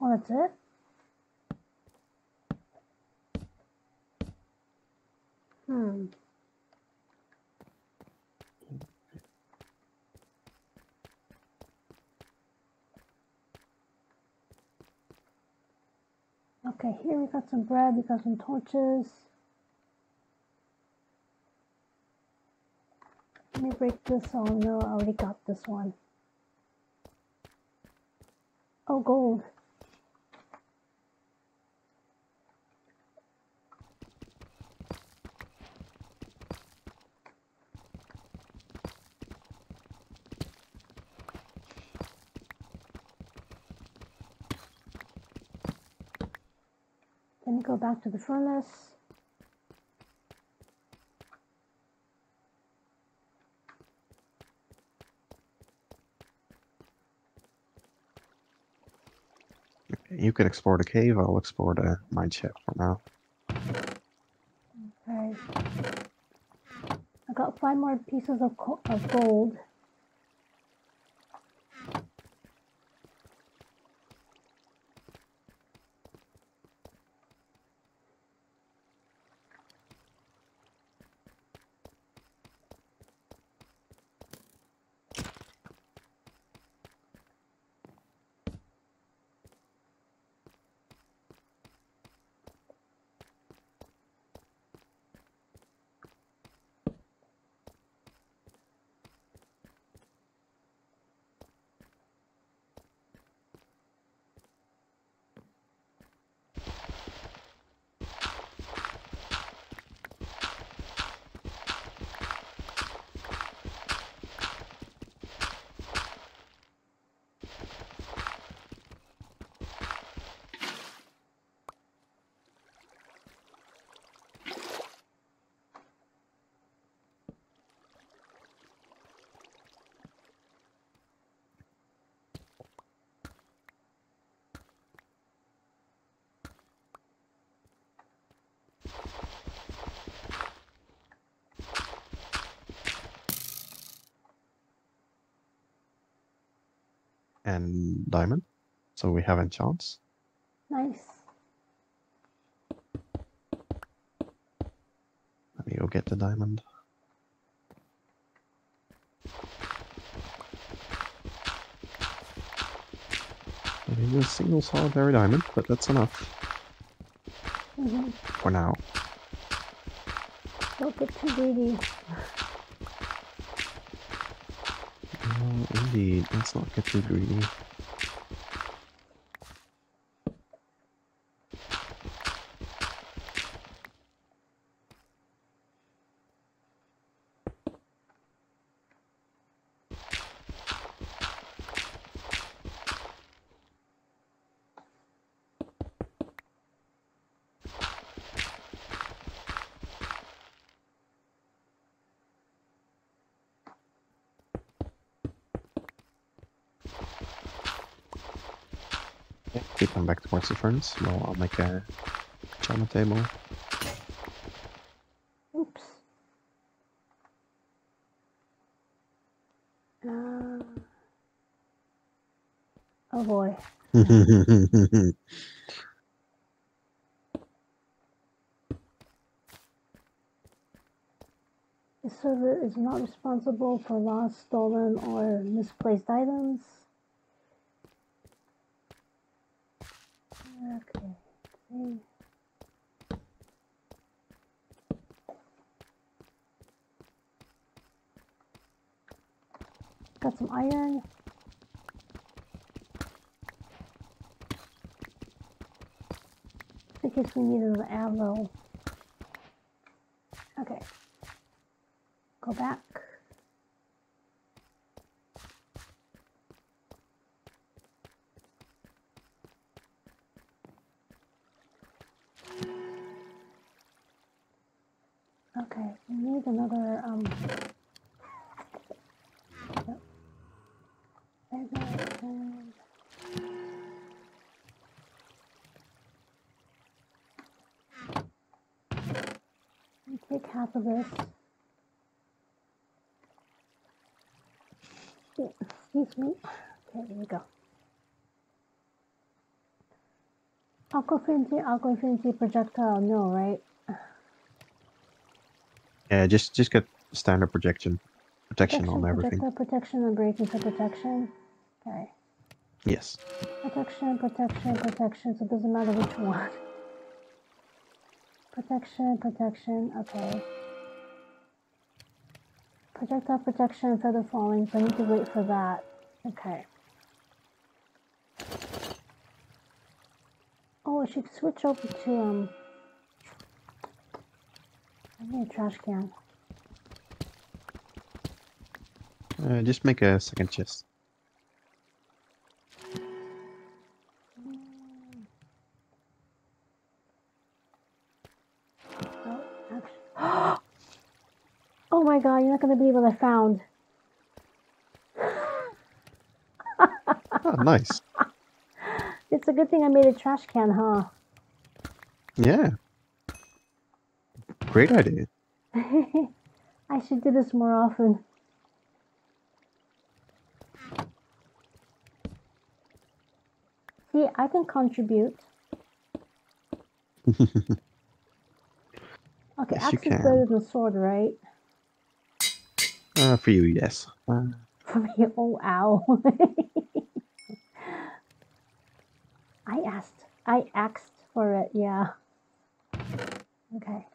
That's it? Hmm. Okay, here we got some bread, we got some torches. Let me break this. Oh no, I already got this one. Oh, gold. Go back to the furnace. You can explore the cave. I'll explore the mine shaft for now. Okay. I got five more pieces of, co- of gold. Diamond. So we have enchants. Nice. Let me go get the diamond. Need a single solitary diamond, but that's enough hmm for now. Don't get too greedy. Oh, indeed, let's not get too greedy. Keep them back towards the furnace. Well, I'll make a enchantment table. Oops. Uh, oh boy. The server is not responsible for lost, stolen, or misplaced items. Okay. Got some iron. In case we needed an arrow. Okay. Go back. Another um yep. Take half of this. Excuse me. Okay, here we go. Aqua Affinity, Aqua Affinity projectile, no, right? Yeah, just just get standard projection protection on everything. projectile protection, and breaking for protection. Okay. Yes. Protection, protection, protection, so it doesn't matter which one. Protection, protection, okay. Projectile protection and feather falling, so I need to wait for that. Okay. Oh, I should switch over to, um... I need a trash can. Uh, just make a second chest. Oh, my god, you're not gonna believe what I found. Oh, nice. It's a good thing I made a trash can, huh? Yeah. Great idea. I should do this more often. See, I can contribute. Okay, Yes, axe is better than sword, right? Uh, for you, yes. Uh, For me, oh, ow. I asked. I asked for it, yeah. Okay.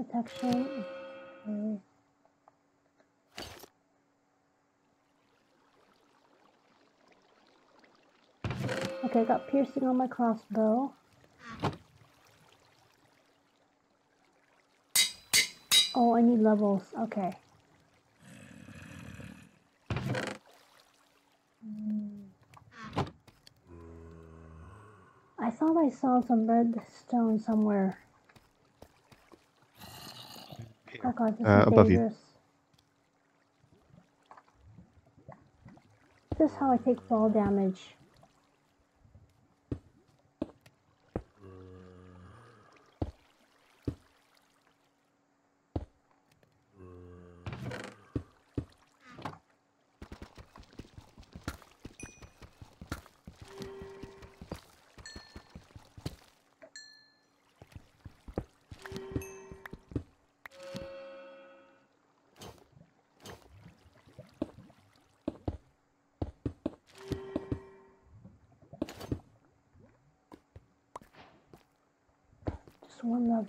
Protection. Okay. Okay, I got piercing on my crossbow. Oh, I need levels. Okay. Mm. I thought I saw some red stone somewhere. Oh god, this Uh, is above you. dangerous. This is how I take fall damage.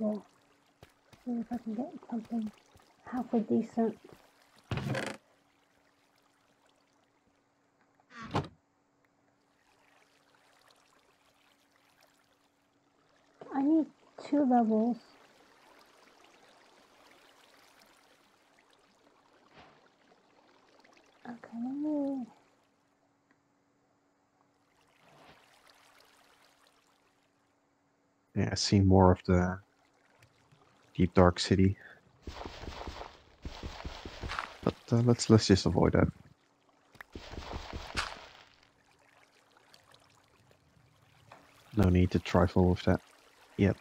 One. See if I can get something halfway decent. I need two levels. Okay, let me. Yeah, I see more of the dark city. But uh, let's let's just avoid that. No need to trifle with that. Yep.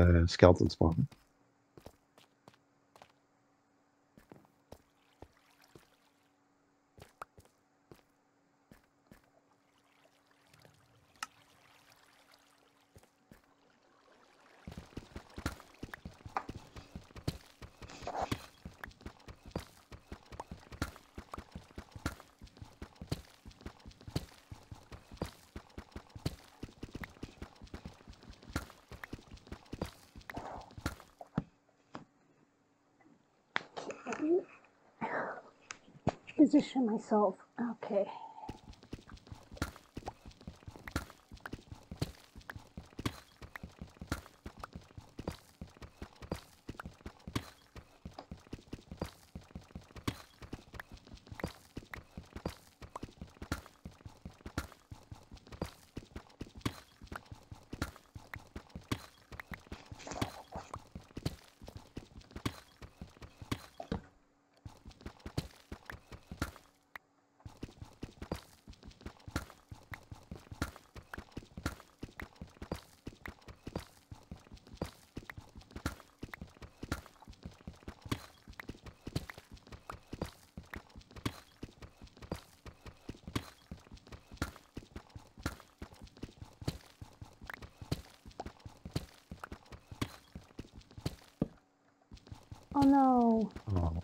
On the skeleton spawn. Position myself. Okay. Oh no. Oh.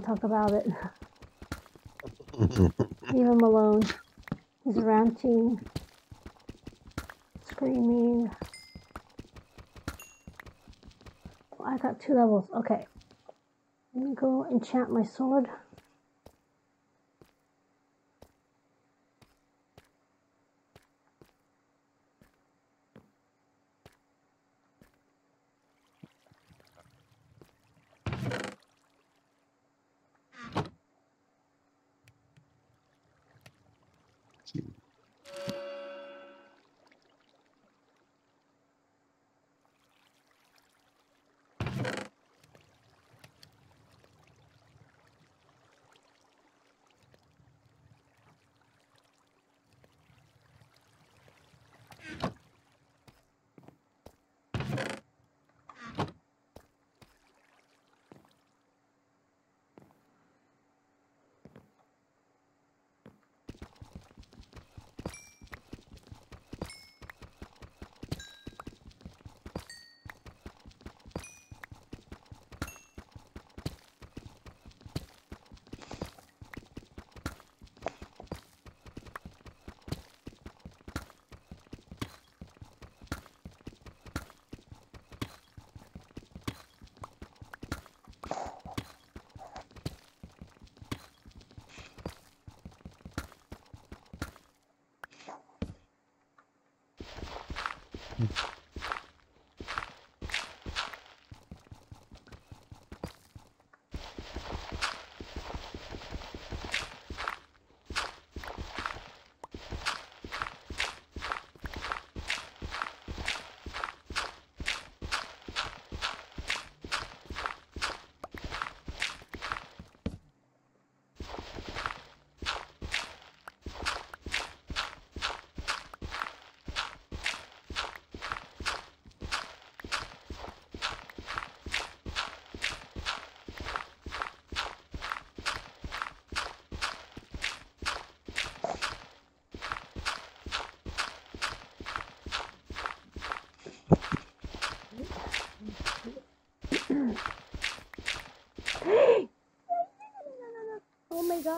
To talk about it. Leave him alone. He's ranting, screaming. I got two levels. Okay. Let me go enchant my sword.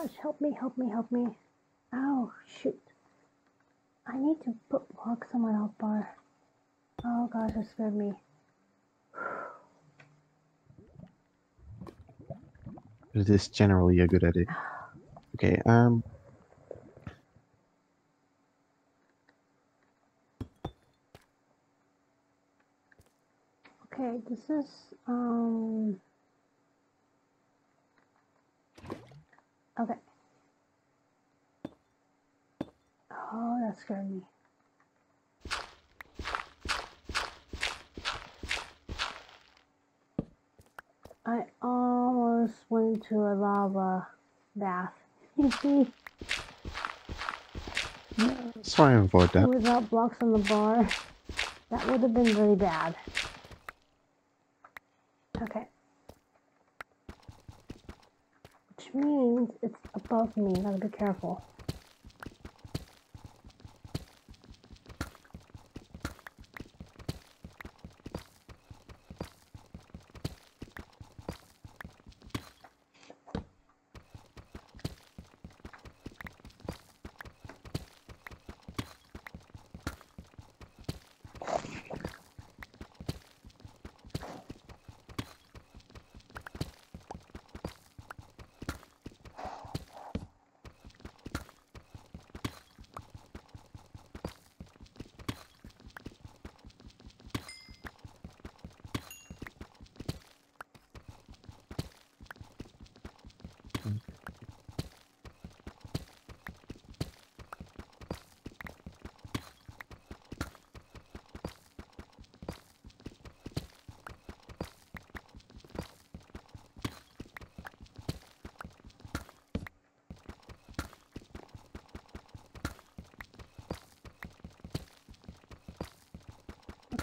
Gosh, help me, help me, help me. Oh, shoot. I need to put blocks on my health bar. Oh gosh, that scared me. But it is generally a good idea. Okay, um. Okay, this is, um... Okay. Oh, that scared me. I almost went into a lava bath. Let's try and avoid that. Without blocks on the bar, that would have been really bad. Okay. Which means it's above me. Gotta be careful.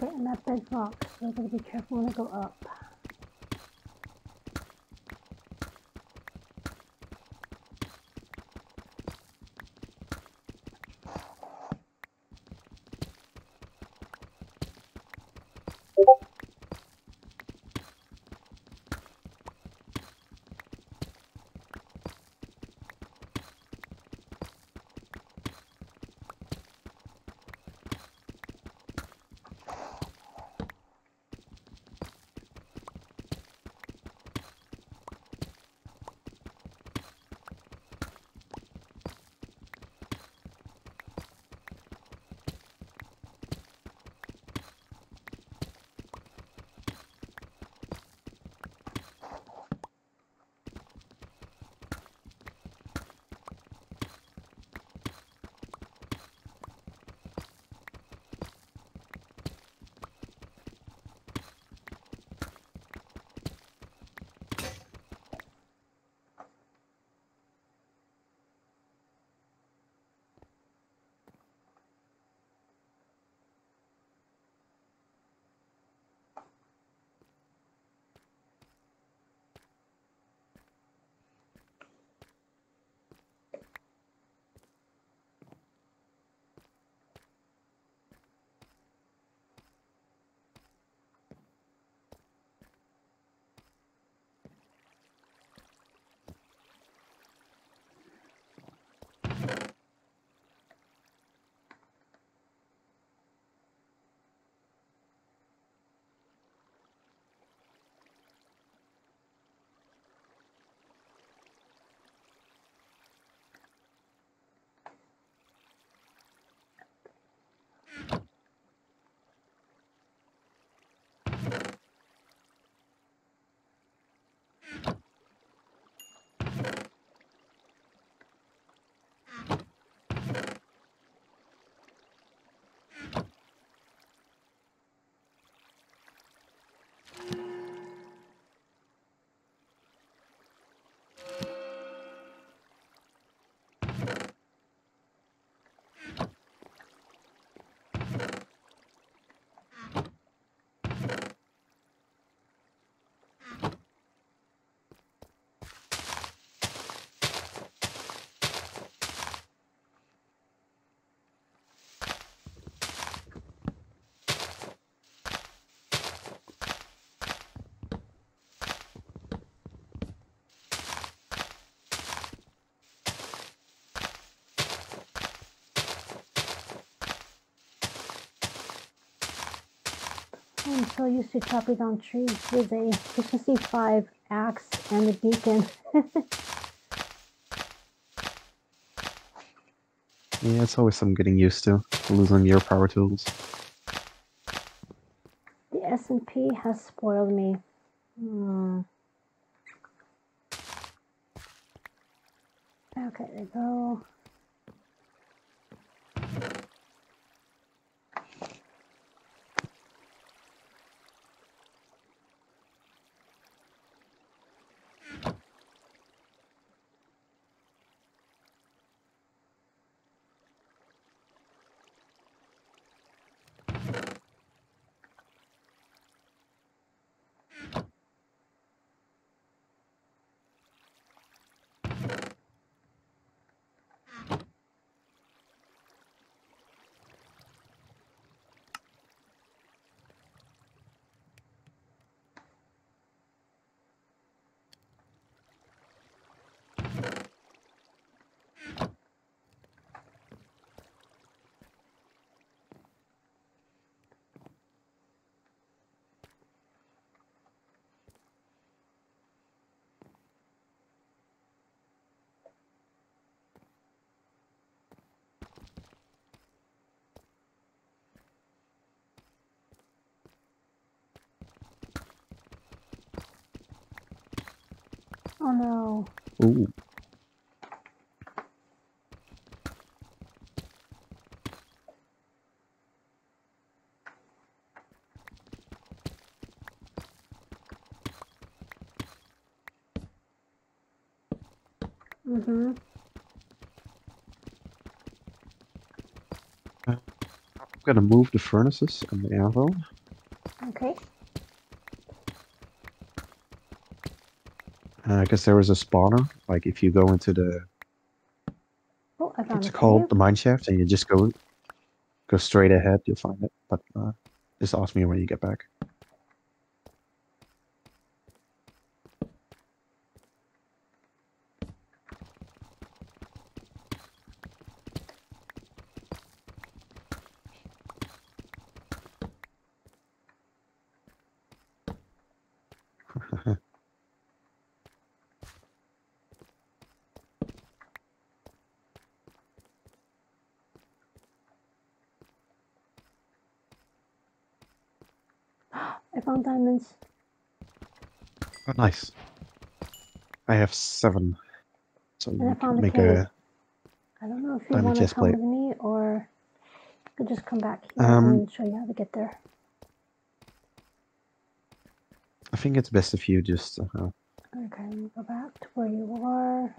Okay, and that bedrock, so I gotta be careful when I go up. I'm so used to chopping down trees with a efficiency 5 axe and a beacon. Yeah, it's always some getting used to losing your power tools. the SMP has spoiled me. Hmm. Okay, there we go. Oh no. Ooh. Mm-hmm. I'm gonna move the furnaces and the anvil. Okay. Uh, because there is a spawner. Like if you go into the Oh, I found what's it called, the mine shaft, and you just go go straight ahead, you'll find it. But uh, just ask me when you get back. I found diamonds. Oh, nice. I have seven. So you can a make a. I don't know if you want to come plate. with me or could just come back here Um, and show you how to get there. I think it's best if you just. Uh, Okay, go back to where you are.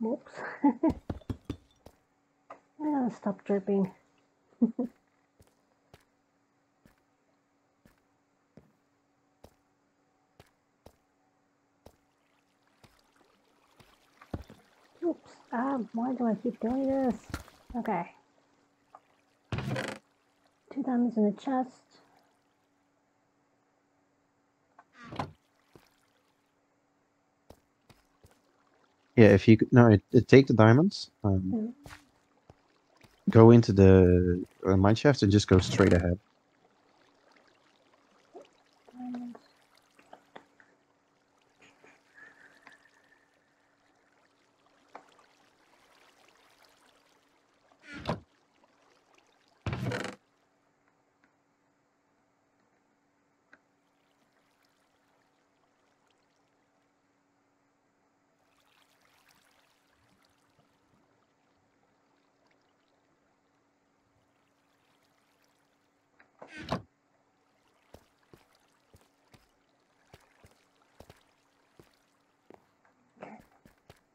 Whoops. I gotta stop dripping. Oops. Ah, why do I keep doing this? Okay. Two diamonds in the chest. Yeah, if you could, no, take the diamonds, um, Mm. go into the uh, mine shaft and just go straight ahead.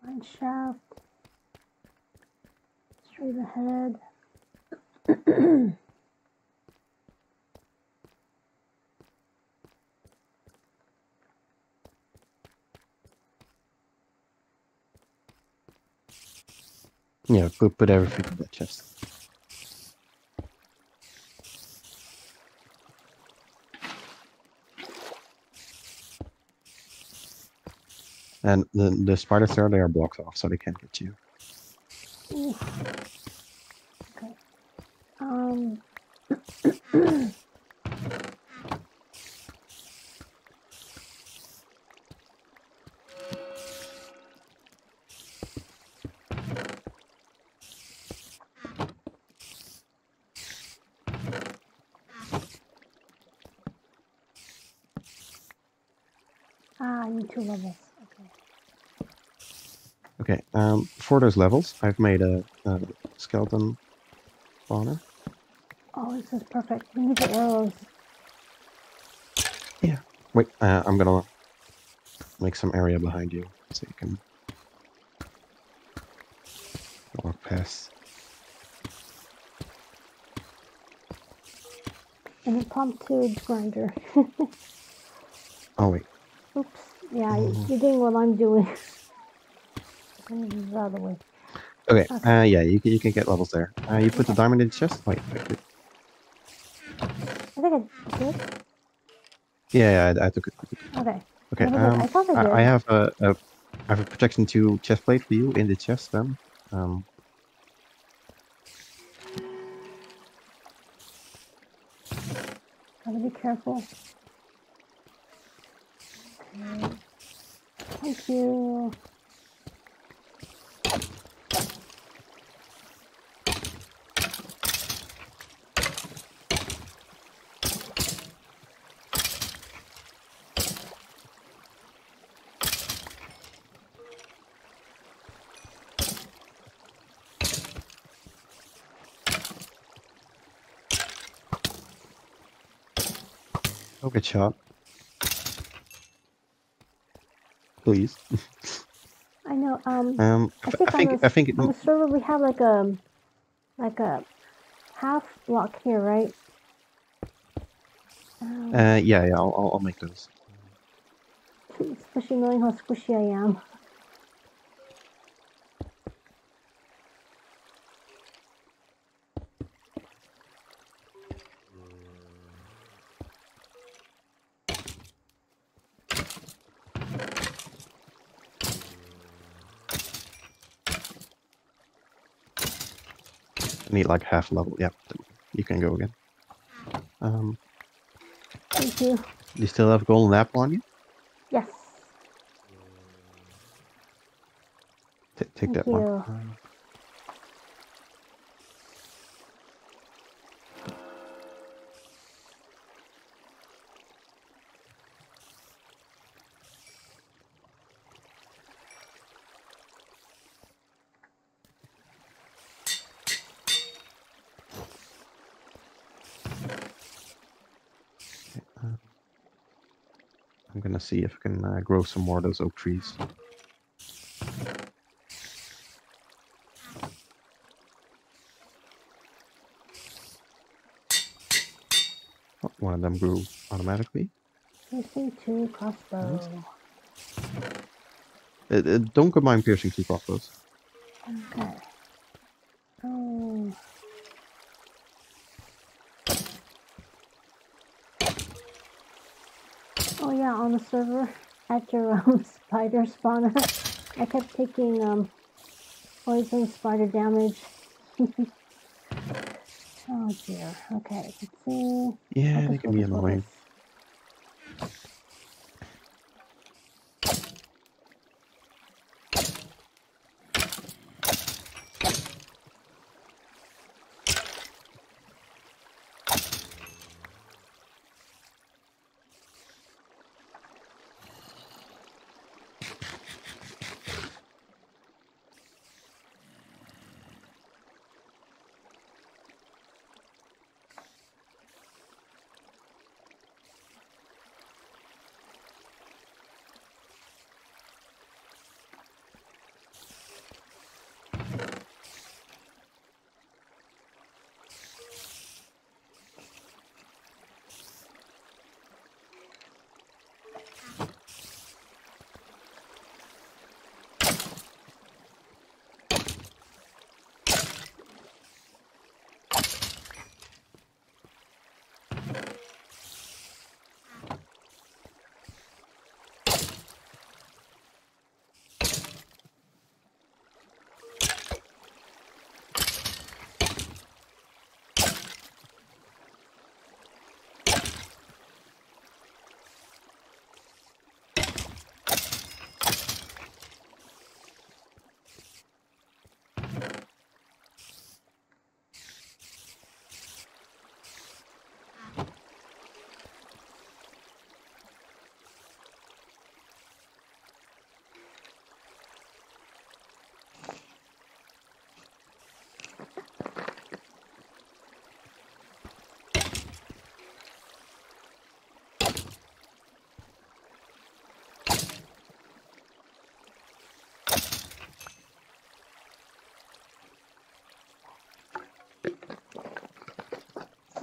Mine shaft. Straight ahead. Yeah, put everything in that chest. And the the spiders there, they are blocked off, so they can't get you. Ooh. Okay. Um. Ah, I need two levels. Okay. Okay, um, for those levels, I've made a, a skeleton spawner. Oh, this is perfect. We need the arrows. Yeah. Wait, uh, I'm gonna make some area behind you so you can walk past. And it prompted grinder. Oh wait, Oops. Yeah, you- Mhm. you're doing what I'm doing. Let me move out of the way. okay, Okay. uh, yeah, you can you can get levels there. Uh, you put the diamond in the chest. Wait, wait, wait. I think I did. yeah, yeah, I, I took it. I took it. Okay. Okay, I, um, I thought I did. I, I have a, a I have a protection two chest plate for you in the chest. Then, um, Gotta be careful. Okay. Thank you. Don't shot. Please. I know. Um, Um, I think I think on I think it, on the server we have like a like a half block here, right? Um, uh, yeah, yeah, I'll, I'll I'll make those. especially knowing how squishy I am. Like half level. Yeah, you can go again. Um, Thank you. you still have golden apple on you? Yes. T- take Thank that one. you. Um, see if I can uh, grow some more of those oak trees. Oh, one of them grew automatically. Piercing two crossbow. Uh, uh, don't combine piercing two crossbows. Okay. Oh. Oh yeah, on the server at your um, spider spawner, I kept taking um poison spider damage. oh dear. Okay, let's see. Yeah, they can be annoying.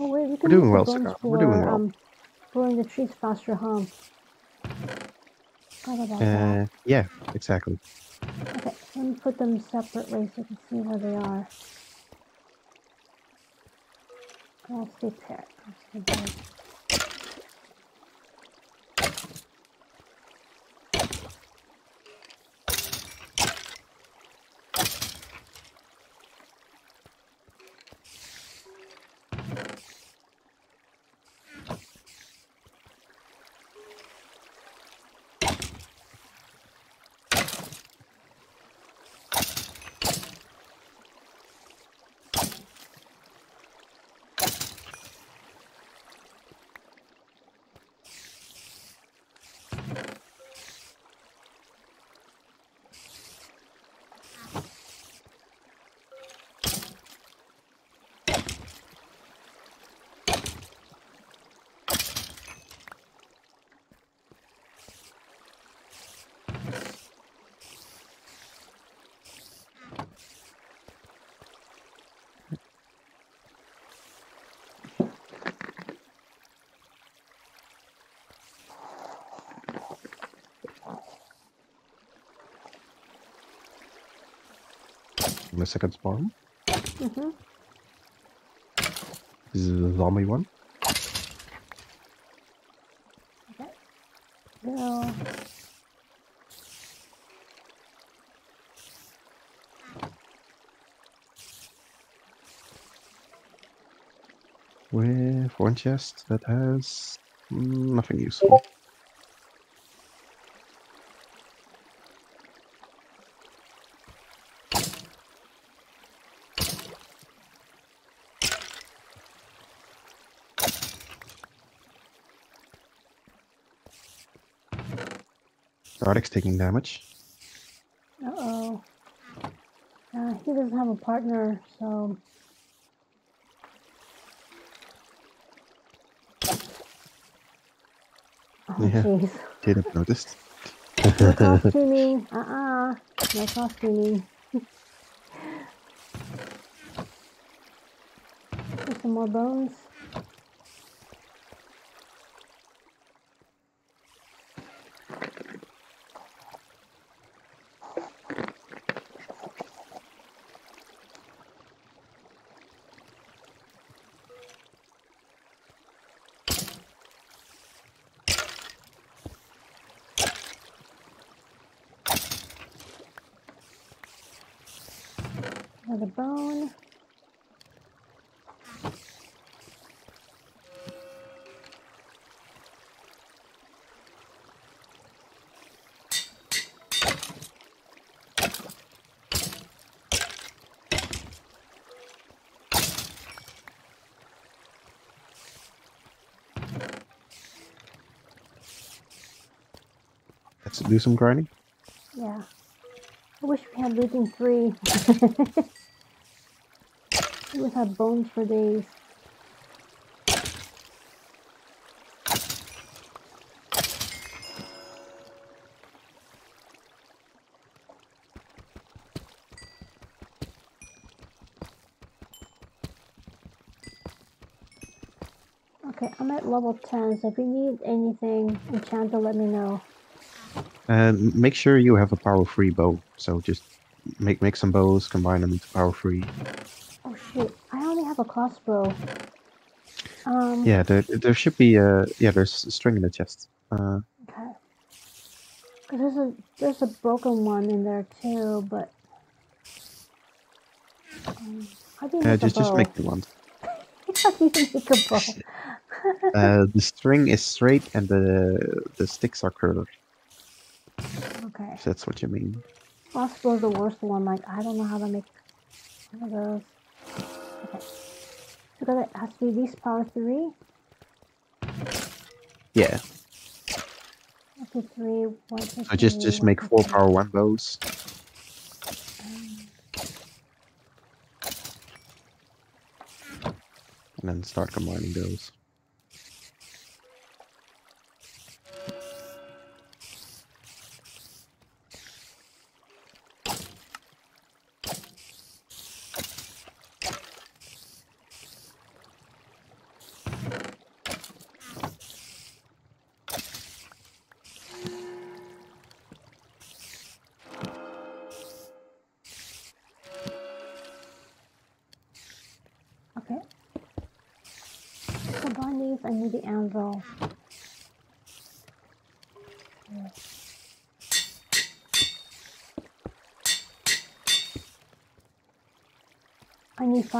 Oh wait, we can doing well, for We're doing well. um growing the trees faster, huh? Uh, yeah, exactly. Okay, let me put them separately so you can see where they are. I'll skip here. I'll skip there. The second spawn. Mm-hmm. This is the zombie one. Go. With one chest that has mm, nothing useful. Taking damage. Uh oh. Uh, he doesn't have a partner, so. Oh, Yeah. jeez. Didn't notice. No costuming. Uh uh. No costuming. Some more bones. the bone. Let's do some grinding. Yeah. I wish we had Looting 3. had bones for days. Okay, I'm at level 10, so if you need anything, enchant to let me know. And make sure you have a power-three bow, so just make make some bows, combine them into power-three a crossbow. Um, Yeah, there there should be a yeah there's a string in the chest. Uh, Okay. Cause there's a there's a broken one in there too, but um, how do you uh just a just make the one. how do you make a bow? Uh, the string is straight and the the sticks are curved. okay. If that's what you mean. Crossbow is the worst one. Like I don't know how to make one of those. So that has to be least power three. Yeah. Okay, three. One, So just just make four power one bows. And then start combining those.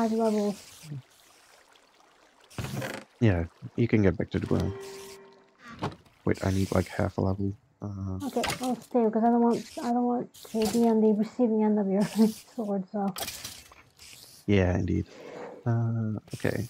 Five levels. Yeah, you can get back to the ground. Wait, I need like half a level. Uh, Okay, I'll stay because I don't want I don't want to be on the receiving end of your sword. So yeah, indeed. Uh, okay.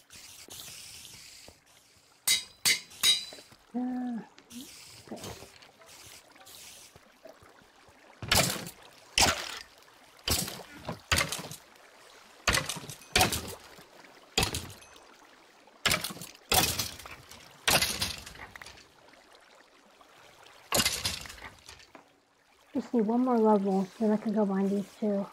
One more level, then I can go behind these two.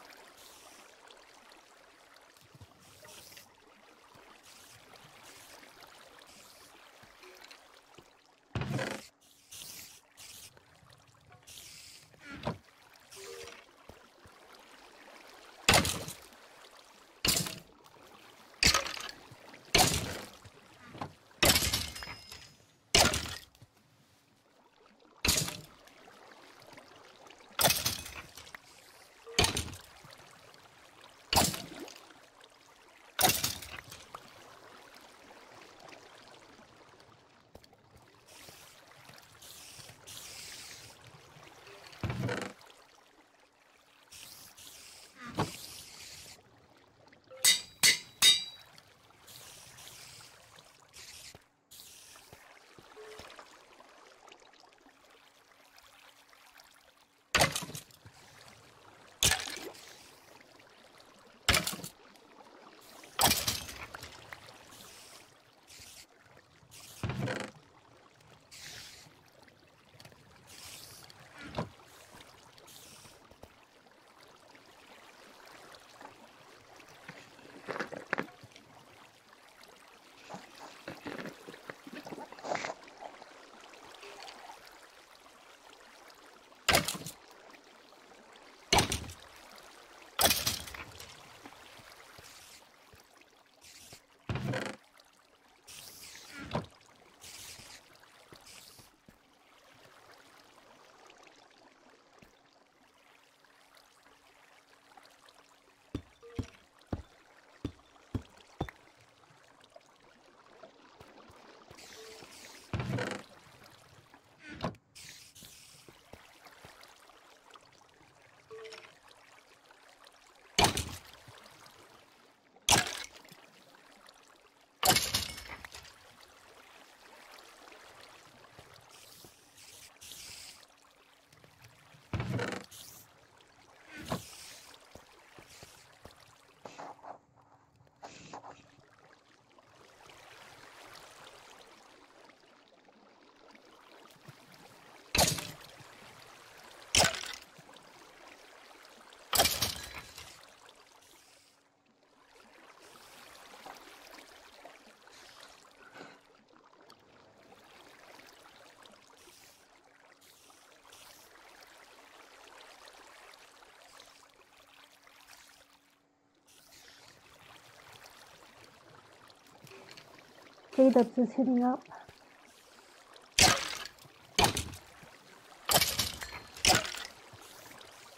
J-Dubs is hitting up.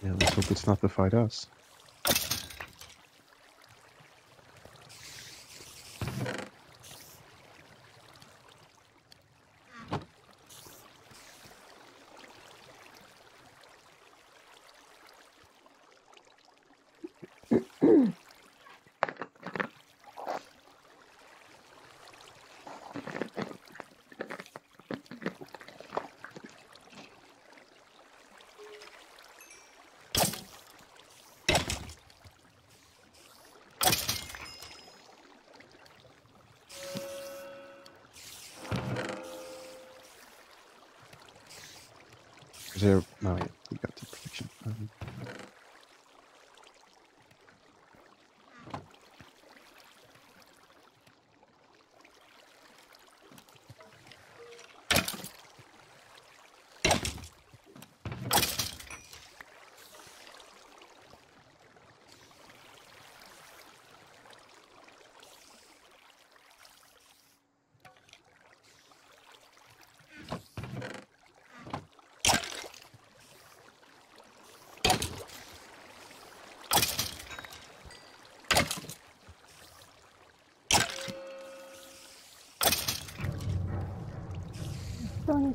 Yeah, let's hope it's not to fight us. There? No,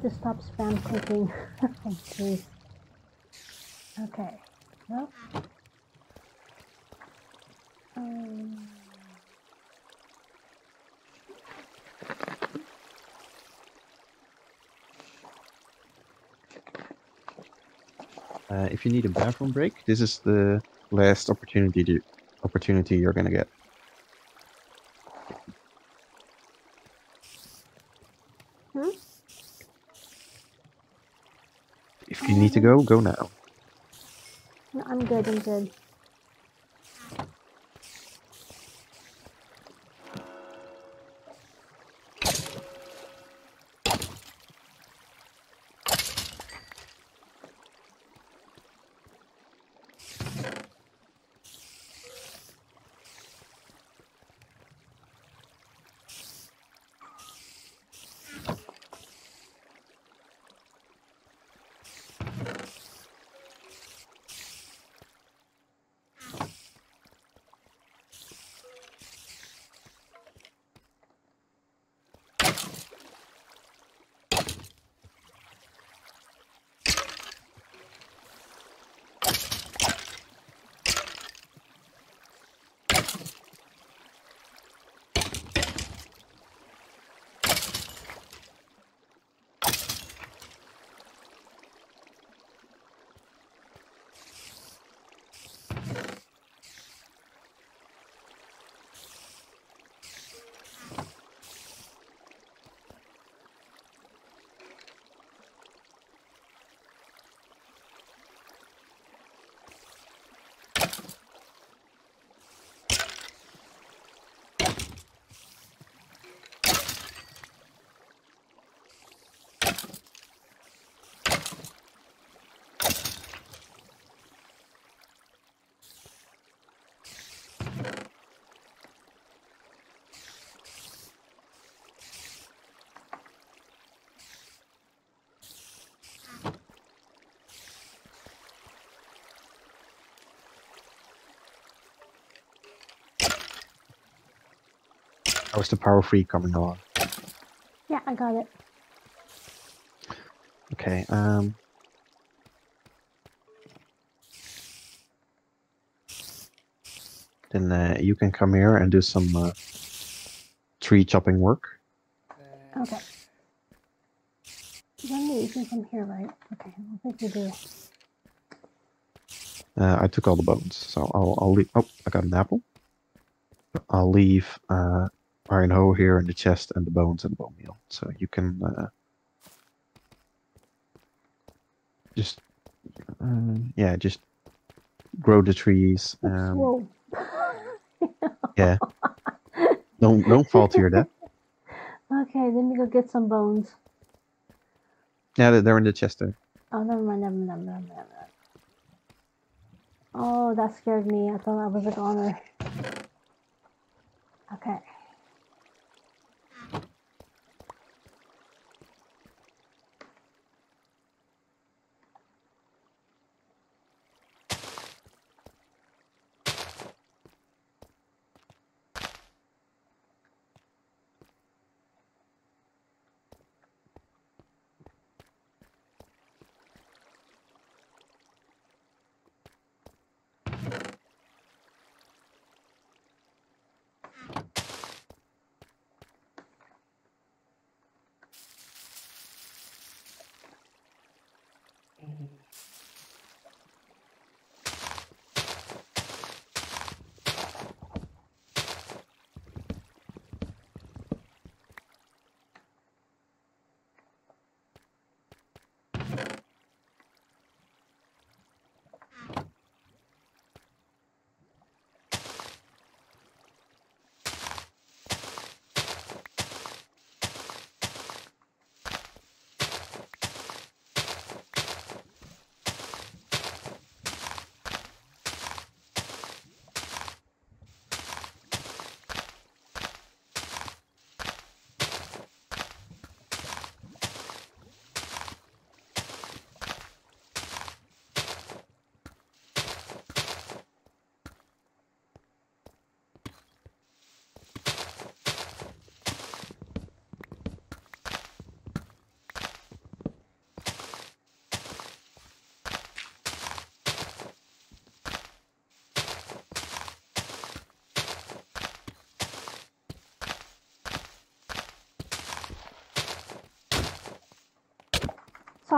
to stop spam clicking. oh. Okay. Well. Um, Uh, if you need a bathroom break, this is the last opportunity to, opportunity you're gonna get. Hmm? If you need to go, go now. no, I'm good. I'm good. How's the power three coming along? Yeah, I got it. Okay. Um. Then uh, you can come here and do some uh, tree chopping work. Okay. Then You need anything here, right? Okay, I think you do. Uh, I took all the bones, so I'll I'll leave. Oh, I got an apple. I'll leave uh, iron hoe here in the chest and the bones and bone meal, so you can uh, just uh, yeah, just grow the trees. Um, yeah, don't don't fall to your death. Okay, let me go get some bones. Yeah, they're- they're in the chest there. Oh, never mind, never mind, never mind, never mind. Oh, that scared me. I thought I was a goner.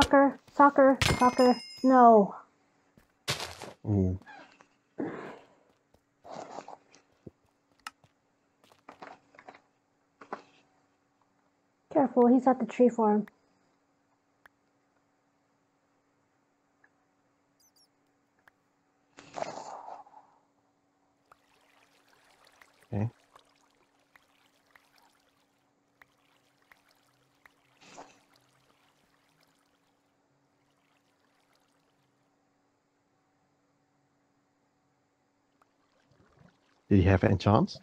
Soccer, soccer, soccer. No. Ooh. Careful, he's at the tree farm. Did he have enchants?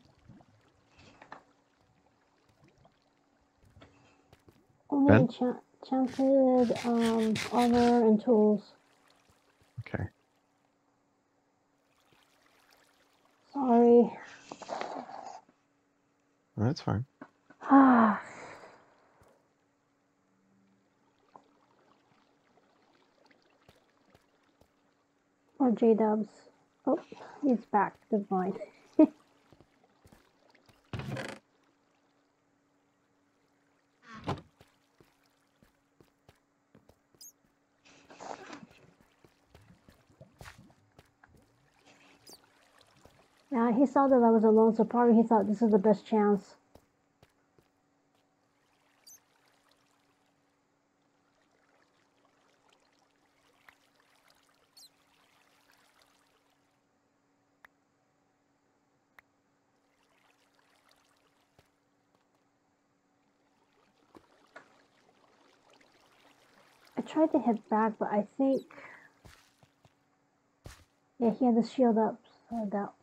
Only Ben? enchant- enchanted um, armor and tools. Okay. Sorry. That's fine. Ah. or J Dubs. Oh, he's back. Good mind. Yeah, he saw that I was alone, so probably he thought this is the best chance. I tried to hit back, but I think. Yeah, he had the shield up, so I doubt.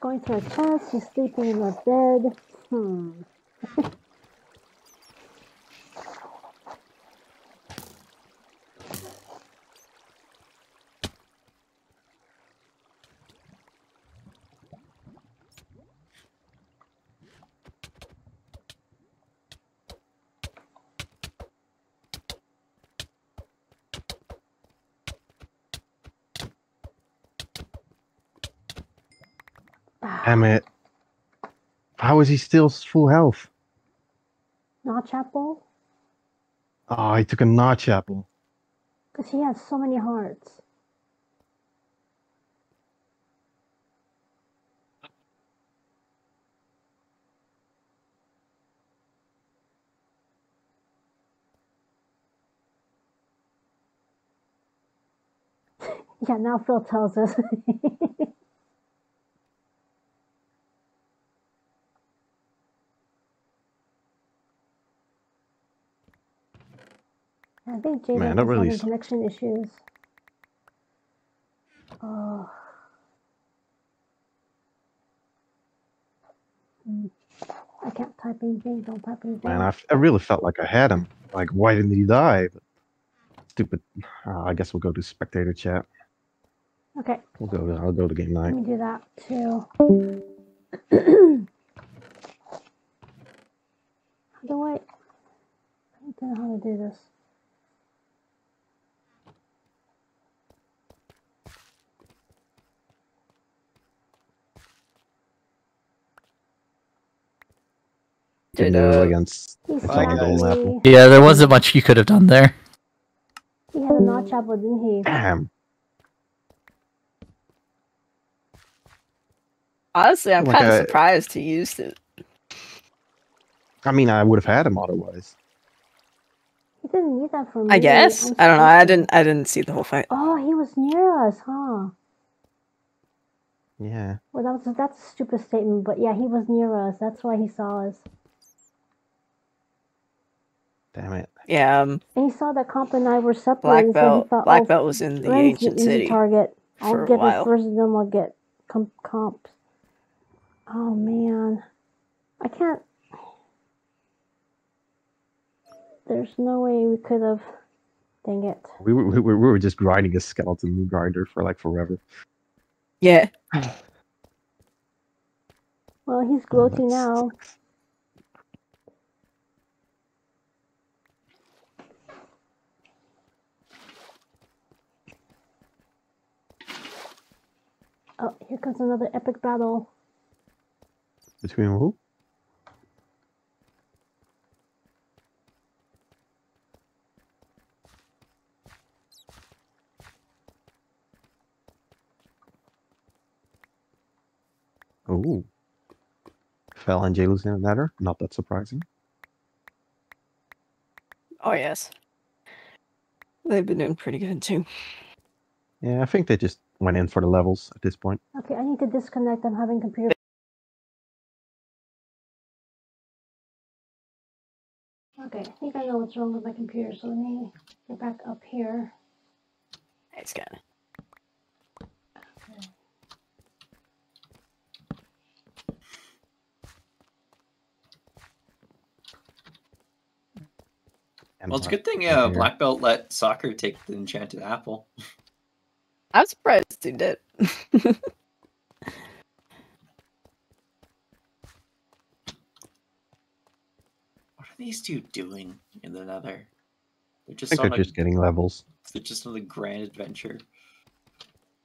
Going through a chest, She's sleeping in a bed. Hmm. Damn it. How is he still full health? Notch apple? Oh, he took a notch apple. Because he has so many hearts. yeah, now Phil tells us. I think Jaden Man, that really having connection issues. Oh. I can't type anything, don't type anything. Man, I, f- I really felt like I had him. Like, why didn't he die? But stupid. Uh, I guess we'll go to spectator chat. Okay, We'll go. To, I'll go to game night. let me do that too. how do I? I don't know how to do this. Did, They were uh, against He's Like golden apple. Yeah, there wasn't much you could have done there. He had a notch apple, didn't he? Damn. Honestly, I'm Like kind of surprised he used it. I mean, I would have had him otherwise. He didn't need that for me. I guess. I'm don't know. I didn't. I didn't see the whole fight. Oh, he was near us, huh? Yeah. Well, that was that's a stupid statement, but yeah, he was near us. That's why he saw us, Damn it. Yeah. Um, and he saw that Comp and I were black separated. so he thought, Black oh, belt was in the Ren's ancient an easy city. target. I'll for a get the while. first of them. I'll get comp comps. Oh man, I can't. There's no way we could have. Dang it. We were, we were, we were just grinding a skeleton grinder for like forever. Yeah. Well, he's Oh, gloating that now. sucks. Oh, here comes another epic battle. Between who? Oh. Fell and Jalen's in a matter? Not that surprising. Oh, yes. They've been doing pretty good, too. Yeah, I think they just went in for the levels at this point. Okay, I need to disconnect. I'm having computer. Okay, I think I know what's wrong with my computer, so let me get back up here. It's good. got it. And Well, it's a good thing uh. Black Belt let soccer take the enchanted apple. I'm surprised he did. What are these two doing in the Nether? They're I just think they're a, just getting levels. they're just on a grand adventure.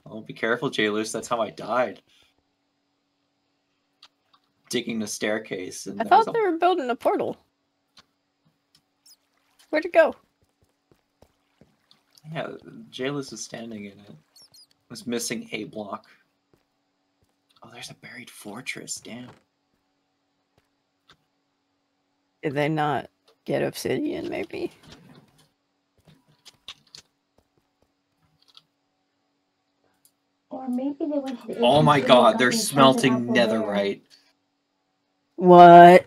Oh, be careful, Jalus. That's how I died. Digging the staircase. And I thought a- they were building a portal. Where'd it go? Yeah, Jalus was standing in it. Was missing a block. Oh, there's a buried fortress. Damn. Did they not get obsidian? Maybe. Or maybe they went to the. Oh my god, they're smelting netherite. What?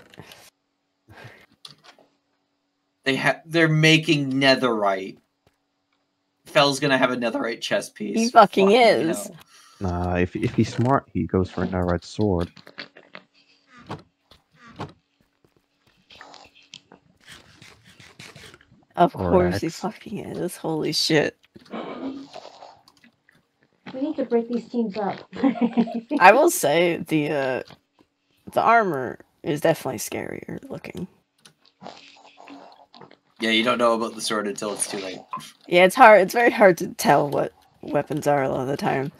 They have they're making netherite. Fell's gonna have a netherite chest piece. He fucking is. hell. Nah, if if he's smart, he goes for a netherite sword. Of Or course he fucking is. Holy shit. We need to break these teams up. I will say the uh the armor is definitely scarier looking. Yeah, you don't know about the sword until it's too late. Yeah, it's hard. It's very hard to tell what weapons are a lot of the time.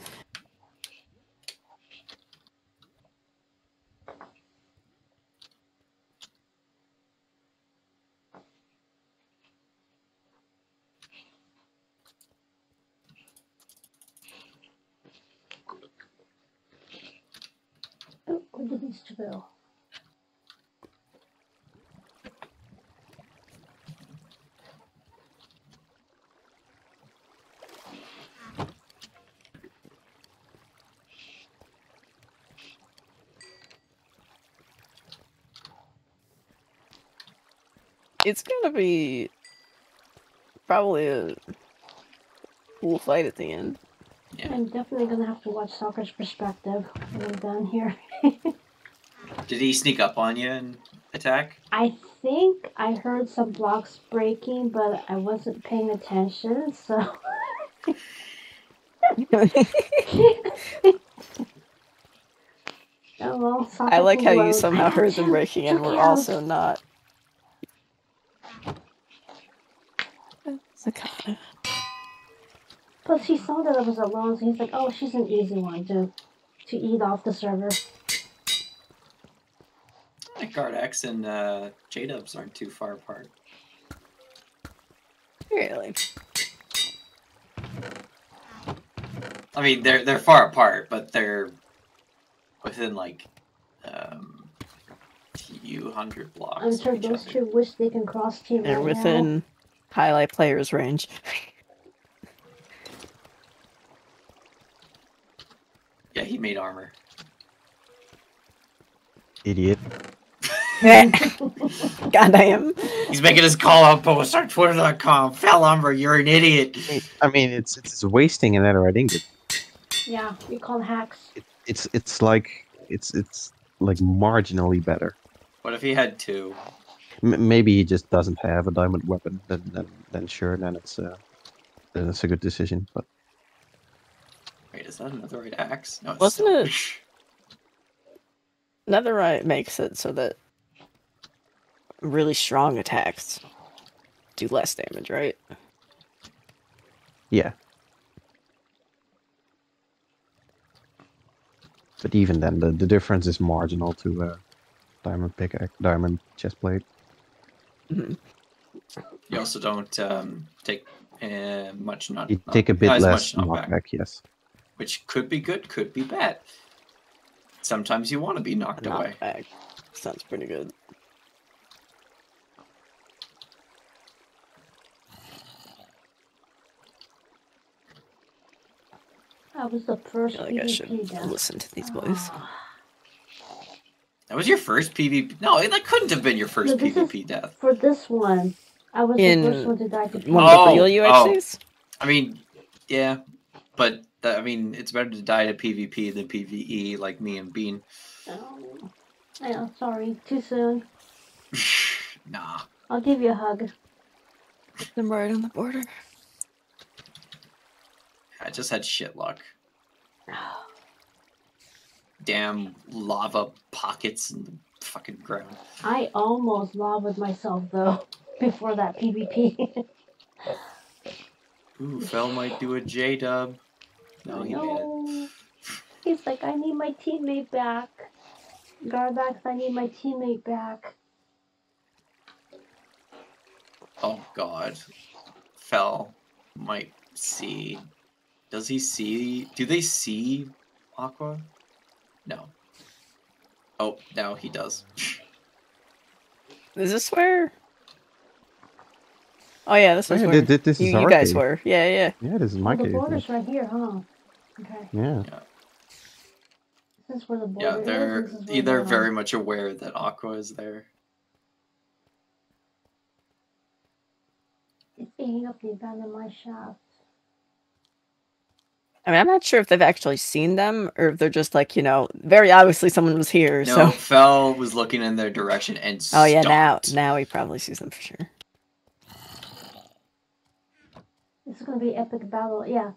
oh, where did these two go? It's gonna be probably a cool fight at the end. Yeah. I'm definitely gonna have to watch Soccer's perspective when I'm done here. Did he sneak up on you and attack? I think I heard some blocks breaking, but I wasn't paying attention, so. oh well. I like how you somehow heard them breaking and Check we're also not. Zakata. Plus, he saw that I was alone, so he's like, "Oh, she's an easy one to to eat off the server." Guard X and uh, J Dubs aren't too far apart. Really? I mean, they're they're far apart, but they're within like um, few hundred blocks. I'm of sure those other. two wish they can cross team They're right now. Within highlight players range. Yeah, he made armor. Idiot. God Goddamn. He's making his call out post on Twitter.com. Fell armor, you're an idiot. I mean, it's it's wasting a netherite ingot. Yeah, we call hacks. It's it's like it's it's like marginally better. What if he had two? M- maybe he just doesn't have a diamond weapon. Then then then sure, then it's uh then it's a good decision. But Wait, is that a netherite axe? No, it's Wasn't still- it- Netherite makes it so that really strong attacks do less damage, right? yeah. But even then, the, the difference is marginal to uh, diamond pickaxe, diamond chestplate. You also don't um, take uh, much not. You take a bit not less much knockback, knockback, yes. which could be good, could be bad. Sometimes you want to be knocked Knock away. back. Sounds pretty good. That was the I first feel like I should listen to these boys. That was your first PvP. No, that couldn't have been your first No, this is- PvP death. For this one, I was In the first one to die to One PvP. of the Oh, real oh. I mean, yeah, but that, I mean, it's better to die to PvP than PvE, like me and Bean. Oh, yeah, sorry, too soon. nah. I'll give you a hug. I'm right on the border. I just had shit luck. Oh. Damn lava pockets in the fucking ground. I almost lavaed myself though before that PvP. Ooh, Fell might do a J dub. No, he made it. He's like, I need my teammate back. Garbax, I need my teammate back. Oh god. Fell might see. Does he see? Do they see Aqua? No. Oh, now he does. Is this where? Oh yeah, this Oh, is yeah, where thi- thi- this you, is you guys cave. were. Yeah, yeah. Yeah, this is my oh, the cave. border's right here, huh? Okay. Yeah. This is where the border Yeah, is. they're this is they're the- very um, much aware that Aqua is there. It's eating up the abandoned mine shaft. I mean, I'm not sure if they've actually seen them or if they're just like, you know, very obviously someone was here. No, So. Fell was looking in their direction and Oh yeah, now stopped. now he probably sees them for sure. This is gonna be epic battle. Yeah.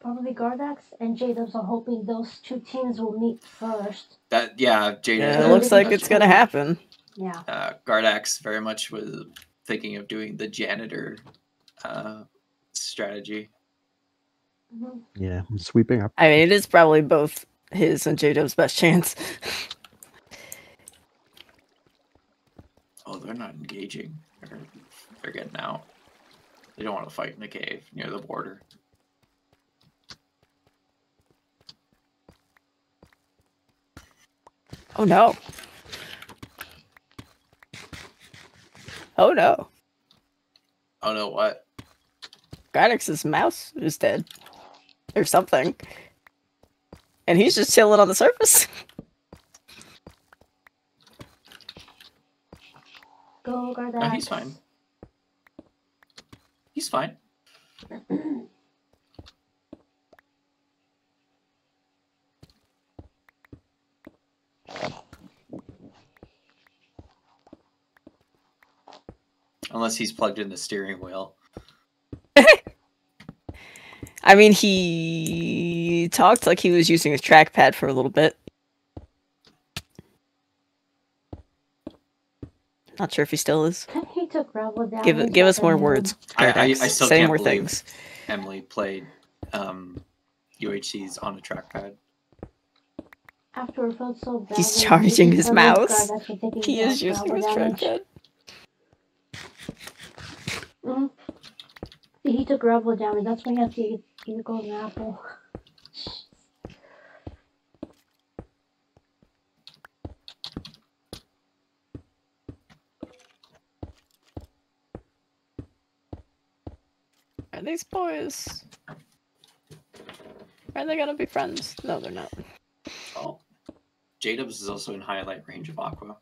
Probably Gardax and J-Dubs are hoping those two teams will meet first. That yeah, Jada. Yeah, Yeah, it looks like it's gonna happen. Yeah. uh, Gardax very much was thinking of doing the janitor uh, strategy. Yeah, I'm sweeping up. I mean, it is probably both his and J-Dub's best chance. Oh, they're not engaging. They're, they're getting out. They don't want to fight in the cave near the border. Oh no. Oh no. Oh no, what? Gradix's mouse is dead. Or something. And he's just chilling on the surface. Go Gardax. No, oh, he's fine. He's fine. Unless he's plugged in the steering wheel. I mean, he talked like he was using his trackpad for a little bit. Not sure if he still is. he took gravel down. Give give us more words. I, I, I still Say can't more believe things. Emily played um, UHCs on a trackpad. After it felt so bad. He's charging his killed mouse. Gardax He is using his damage. trackpad. Mhm. See, he took gravel damage. That's when he has to eat, eat a golden apple. Are these boys? Are they gonna be friends? No, they're not. Oh. J-Dubs is also in highlight range of Aqua.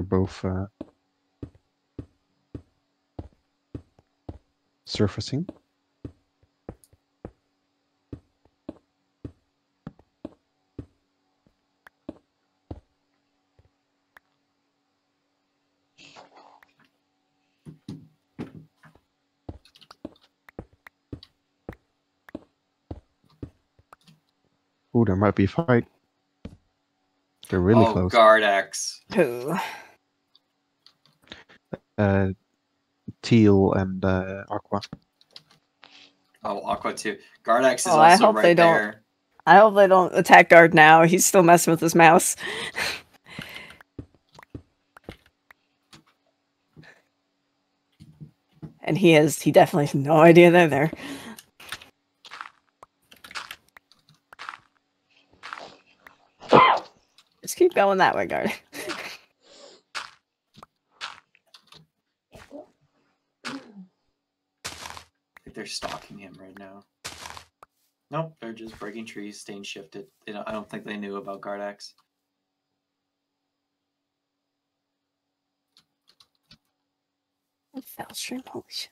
they're both uh, surfacing. Ooh, there might be a fight. They're really oh, close. X. Who? Uh, Teal and uh, Aqua. Oh, Aqua too. Guard X is Oh, I also hope right they don't- there. I hope they don't attack guard now. He's still messing with his mouse. and he has he definitely has no idea they're there. Just keep going that way, guard. I think they're stalking him right now. Nope, they're just breaking trees, staying shifted. They don't, I don't think they knew about Guard X. Fell stream, holy shit.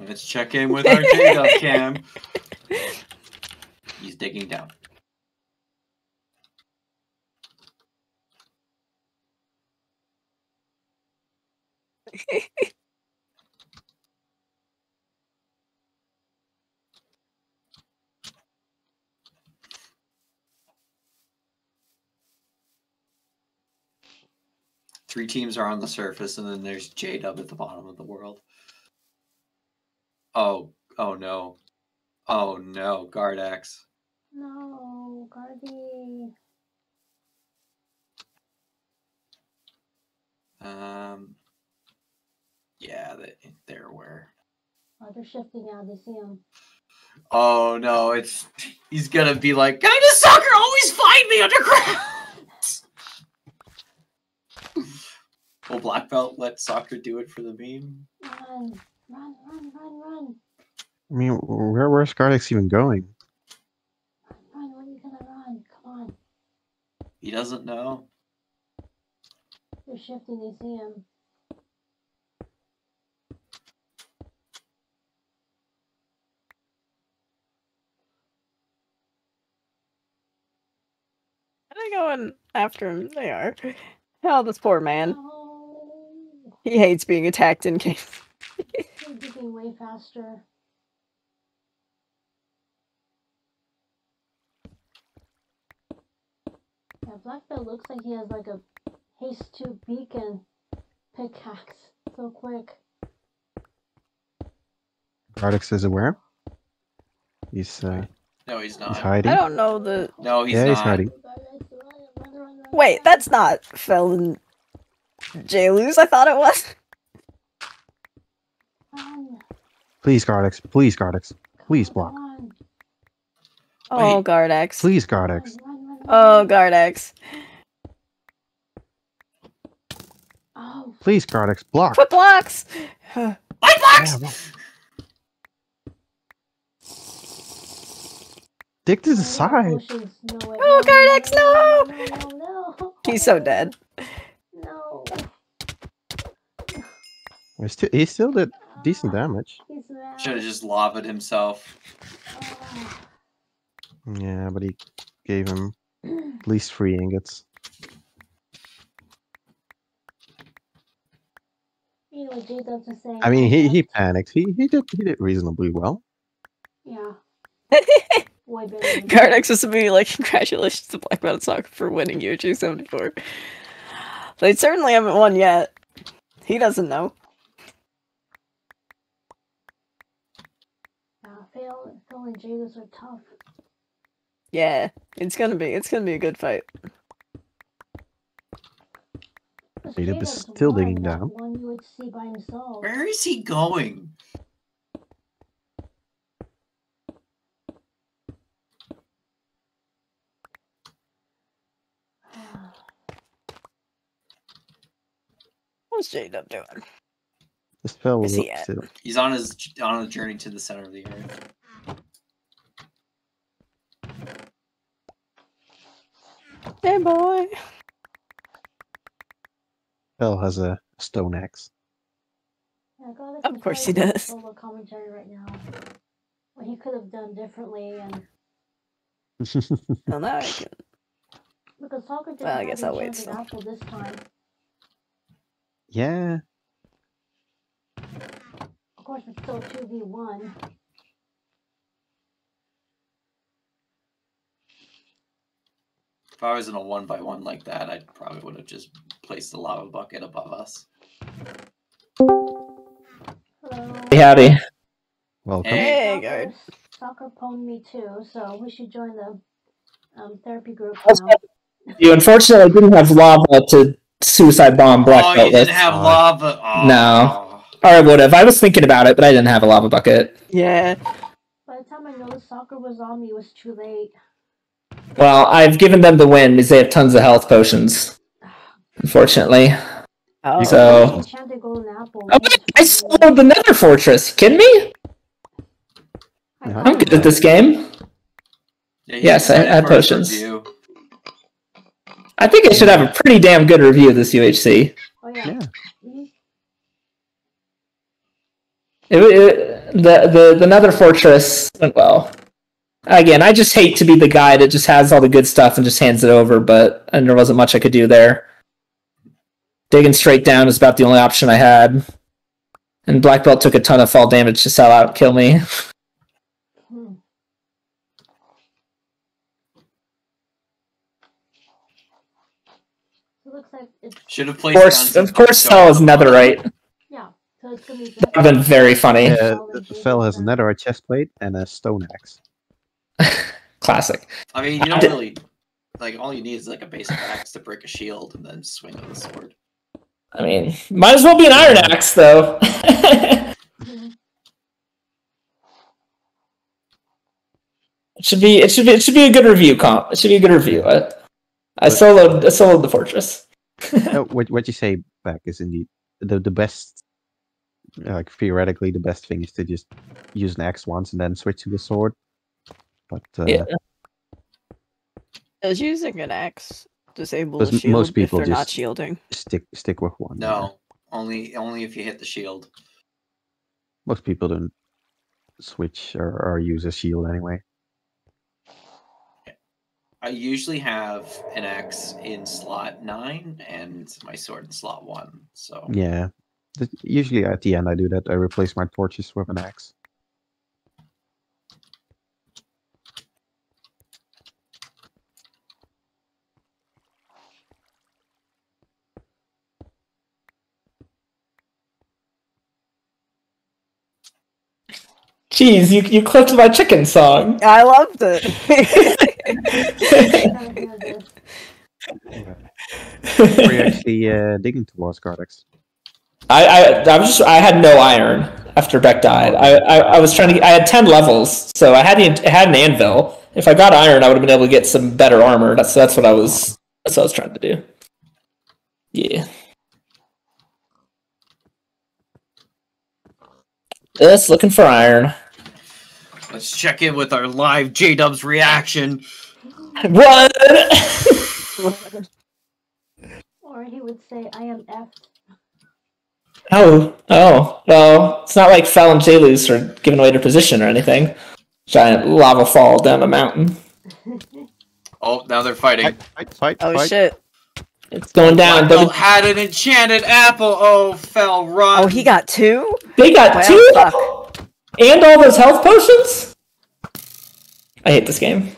Let's check in with our J-Dub cam. He's digging down. Three teams are on the surface, and then there's J Dub at the bottom of the world. Oh, oh no. Oh no, Guard X. No, Gardy. Um, yeah, they, they're aware. Oh, they're shifting now. They see him. Oh no, it's he's gonna be like, kind of soccer, always find me underground. Will Black Belt let soccer do it for the meme? Run, run, run, run, run. I mean, where where's Gardex even going? Run, where are you gonna run? Come on. He doesn't know. They're shifting. They see him. Are they going after him? They are. Oh, this poor man. No. He hates being attacked in game. They're digging way faster. Yeah, Black Belt looks like he has like a haste to beacon pickaxe. So quick. Gardex is aware. He's uh, No, he's not. he's hiding. I don't know the. No, he's yeah, not. he's hiding. Wait, that's not Felon J-Lose. I thought it was. Please, Gardex. Please, Gardex. Please block. Oh, Wait. Gardex. Please, run, Gardex. Run, run, Oh, run. Gardex. Oh, Please, Gardex. Block. Put blocks. Light blocks! Yeah, well. Stick to the no, side. No. Oh, Gardex, no! No, no, no, no. He's so dead. No. He's still, he still did decent damage. He's. Should have just lavaed himself. Ah. Yeah, but he gave him at least three ingots. You know what J Dubs was? I mean, he, he panicked. He he did he did reasonably well. Yeah. Way better than Gardex was immediately like, congratulations to Black Mountain Soccer for winning UG 74. They certainly haven't won yet. He doesn't know. Yeah, Phil, Phil and J Dubs are tough. Yeah, it's gonna be it's gonna be a good fight. But J Dub is still digging down. One UHC by himself. Where is he going? What's J Dub doing? This fell Is he at? still. He's on his on a journey to the center of the earth. Hey boy. Fell has a stone axe. Yeah, Of course he does. does. Commentary right now. What he could have done differently, and Well now I can Because soccer didn't Well, I guess I'll wait enchanted still. apple this time. Yeah. Of course, it's still two v one. If I was in a one by one like that, I probably would have just placed the lava bucket above us. Hello. Hey, howdy. Welcome. Hey. Hey, guard. Soccer pwned me too, so we should join the um, therapy group How's now. You unfortunately didn't have lava to suicide bomb black oh, you didn't have lava. Oh. No. Or I would have. I was thinking about it, but I didn't have a lava bucket. Yeah. By the time I noticed soccer was on me, it was too late. Well, I've given them the win because they have tons of health potions. Unfortunately. Oh. So- Enchanted golden apple. Oh, was I for me. soloed the Nether Fortress. You kidding me? I Yeah. got I'm good at this game. Yeah, Yes, I excited had potions. review. I think I should have a pretty damn good review of this UHC. Oh yeah. Yeah. It, it, the, the the Nether Fortress went well. Again, I just hate to be the guy that just has all the good stuff and just hands it over, but and there wasn't much I could do there. Digging straight down is about the only option I had. And Black Belt took a ton of fall damage to sell out and kill me. Hmm. So it looks like Should have Of course, down of course, stone Fell is on the netherite. yeah. So it's gonna be. That would have been very funny. Yeah, Fell has a netherite chest plate and a stone axe. Classic. I mean, you don't really like. All you need is like a basic axe to break a shield and then swing with a sword. I mean, might as well be an iron axe, though. It should be. It should be. It should be a good review comp. It should be a good review. I, I soloed. I soloed the fortress. no, what what you say back is indeed the the best. Like theoretically, the best thing is to just use an axe once and then switch to the sword. But uh, Yeah. Is using an axe disable the shield most people if they're not shielding? stick stick with one. No, only only if you hit the shield. Most people don't switch or, or use a shield anyway. I usually have an axe in slot nine and my sword in slot one. So Yeah. Usually at the end I do that. I replace my torches with an axe. Jeez, you you clipped my chicken song. I loved it. Were you actually uh, digging towards Gardex? I, I I was just I had no iron after Beck died. I, I, I was trying to I had ten levels, so I had the, I had an anvil. If I got iron, I would have been able to get some better armor. That's that's what I was that's what I was trying to do. Yeah. Just looking for iron. Let's check in with our live J Dubs reaction. What? Or he would say, "I am F." oh, oh. Well, it's not like Fell and J-Loose are giving away their position or anything. Giant lava fall down a mountain. Oh, now they're fighting. Fight, fight, fight, oh fight. shit! It's going down. Black Belt had an enchanted apple. Oh, fell run. Oh, he got two. They got Well, two fuck. And all those health potions. I hate this game.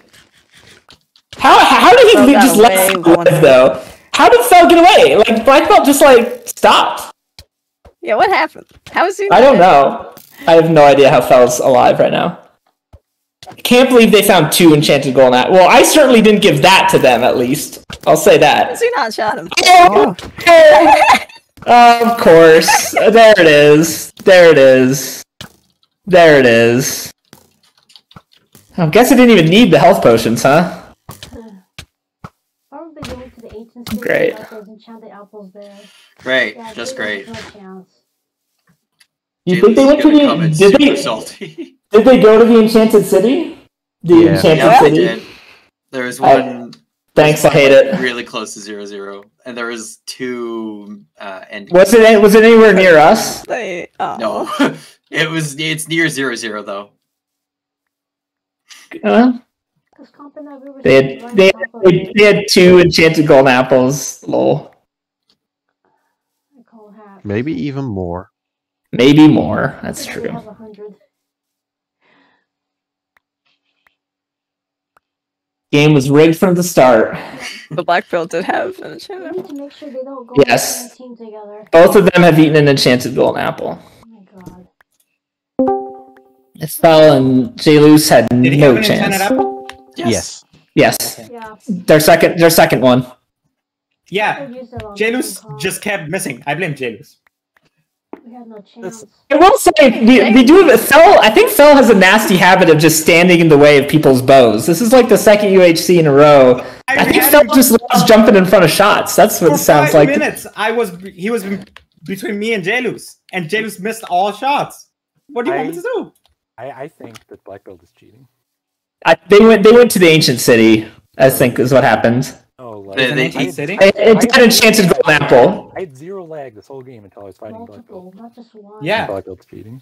How how did he just let live though? How did Fell get away? Like Black Belt just like stopped. Yeah, what happened? How is he? I don't know. I have no idea how Fell's alive right now. I can't believe they found two enchanted golden apples. Well, I certainly didn't give that to them. At least I'll say that. he not shot him? Oh, oh, of course. There it is. There it is. There it is. I guess I didn't even need the health potions, huh? Probably going to the ancient city Great. without those enchanted apples there. Great, Yeah, just great. No chance. You think they went to Gonna come in the? Did they? salty. Did they go to the Enchanted City? The Yeah. Enchanted yeah, City. did. There was I- one. Thanks, I hate it. Really close to zero zero, and there was two uh, endings. Was it? Was it anywhere near us? They, oh. No, it was. It's near zero zero though. Uh, Has Compton ever They had they had, they, they had two enchanted golden apples. Lol. I call hat. Maybe even more. Maybe more. That's I think we true. have a hundred. Game was rigged from the start. The black belt did have an We enchantment. need to make sure they don't go Yes. on the same team together. Both of them have eaten an enchanted golden apple. My god. Estelle and Jalus had Did he no have an enchanted chance. apple? Yes. Yes, Yeah. their second their second one. Yeah. we used Jalus just kept missing. I blame Jalus. We had no chance. I will say we, we do have Fell. I think Fell has a nasty habit of just standing in the way of people's bows. This is like the second UHC in a row. I think had Fell just loves jumping in front of shots. That's what for it sounds five like. minutes. I was he was between me and Jalus, and Jalus missed all shots. What do you want me to do? I, I think that Black Belt is cheating. I, they went. They went to the ancient city. I think is what happened. Oh, like, They- they- I had- City? It, it had enchanted golden apple. I had zero lag this whole game until I was fighting Black Belt. Not just one. Yeah. Black Belt's cheating.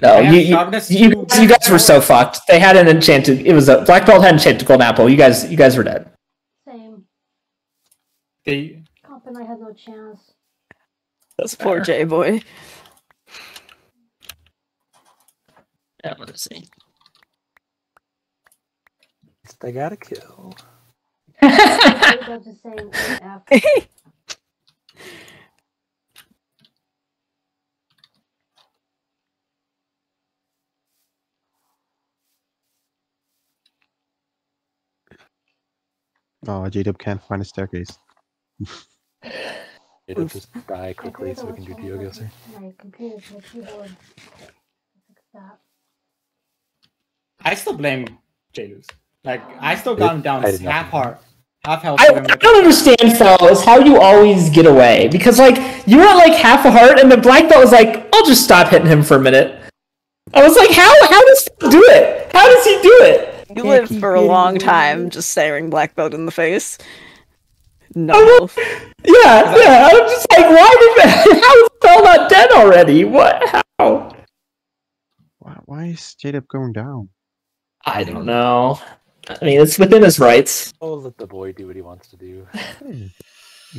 No, I have you, you, sharpness you, you guys were so fucked. They had an enchanted. It was a black belt had an enchanted golden apple. You guys, you guys were dead. Same. They, Comp and I had no chance. That's poor J boy. Yeah, let's see. They got a kill. We got the same AF. Oh, J-Dub can't find a staircase. It'll just die quickly so we can do one it Diogo My computer, my keyboard. Fix that. I still blame Jalus. Like I still got him down half heart, half health. I. I don't understand, fellas, how you always get away. Because, like, you were at, like, half a heart, and the black belt was like, I'll just stop hitting him for a minute. I was like, how, how does he do it? How does he do it? You lived for a long time just staring black belt in the face. No. I was- Yeah, yeah. I'm just like, why did, how is Fell not dead already? What, how? Why, why is J-Dub going down? I don't know. I mean, it's within his rights. Oh, let the boy do what he wants to do.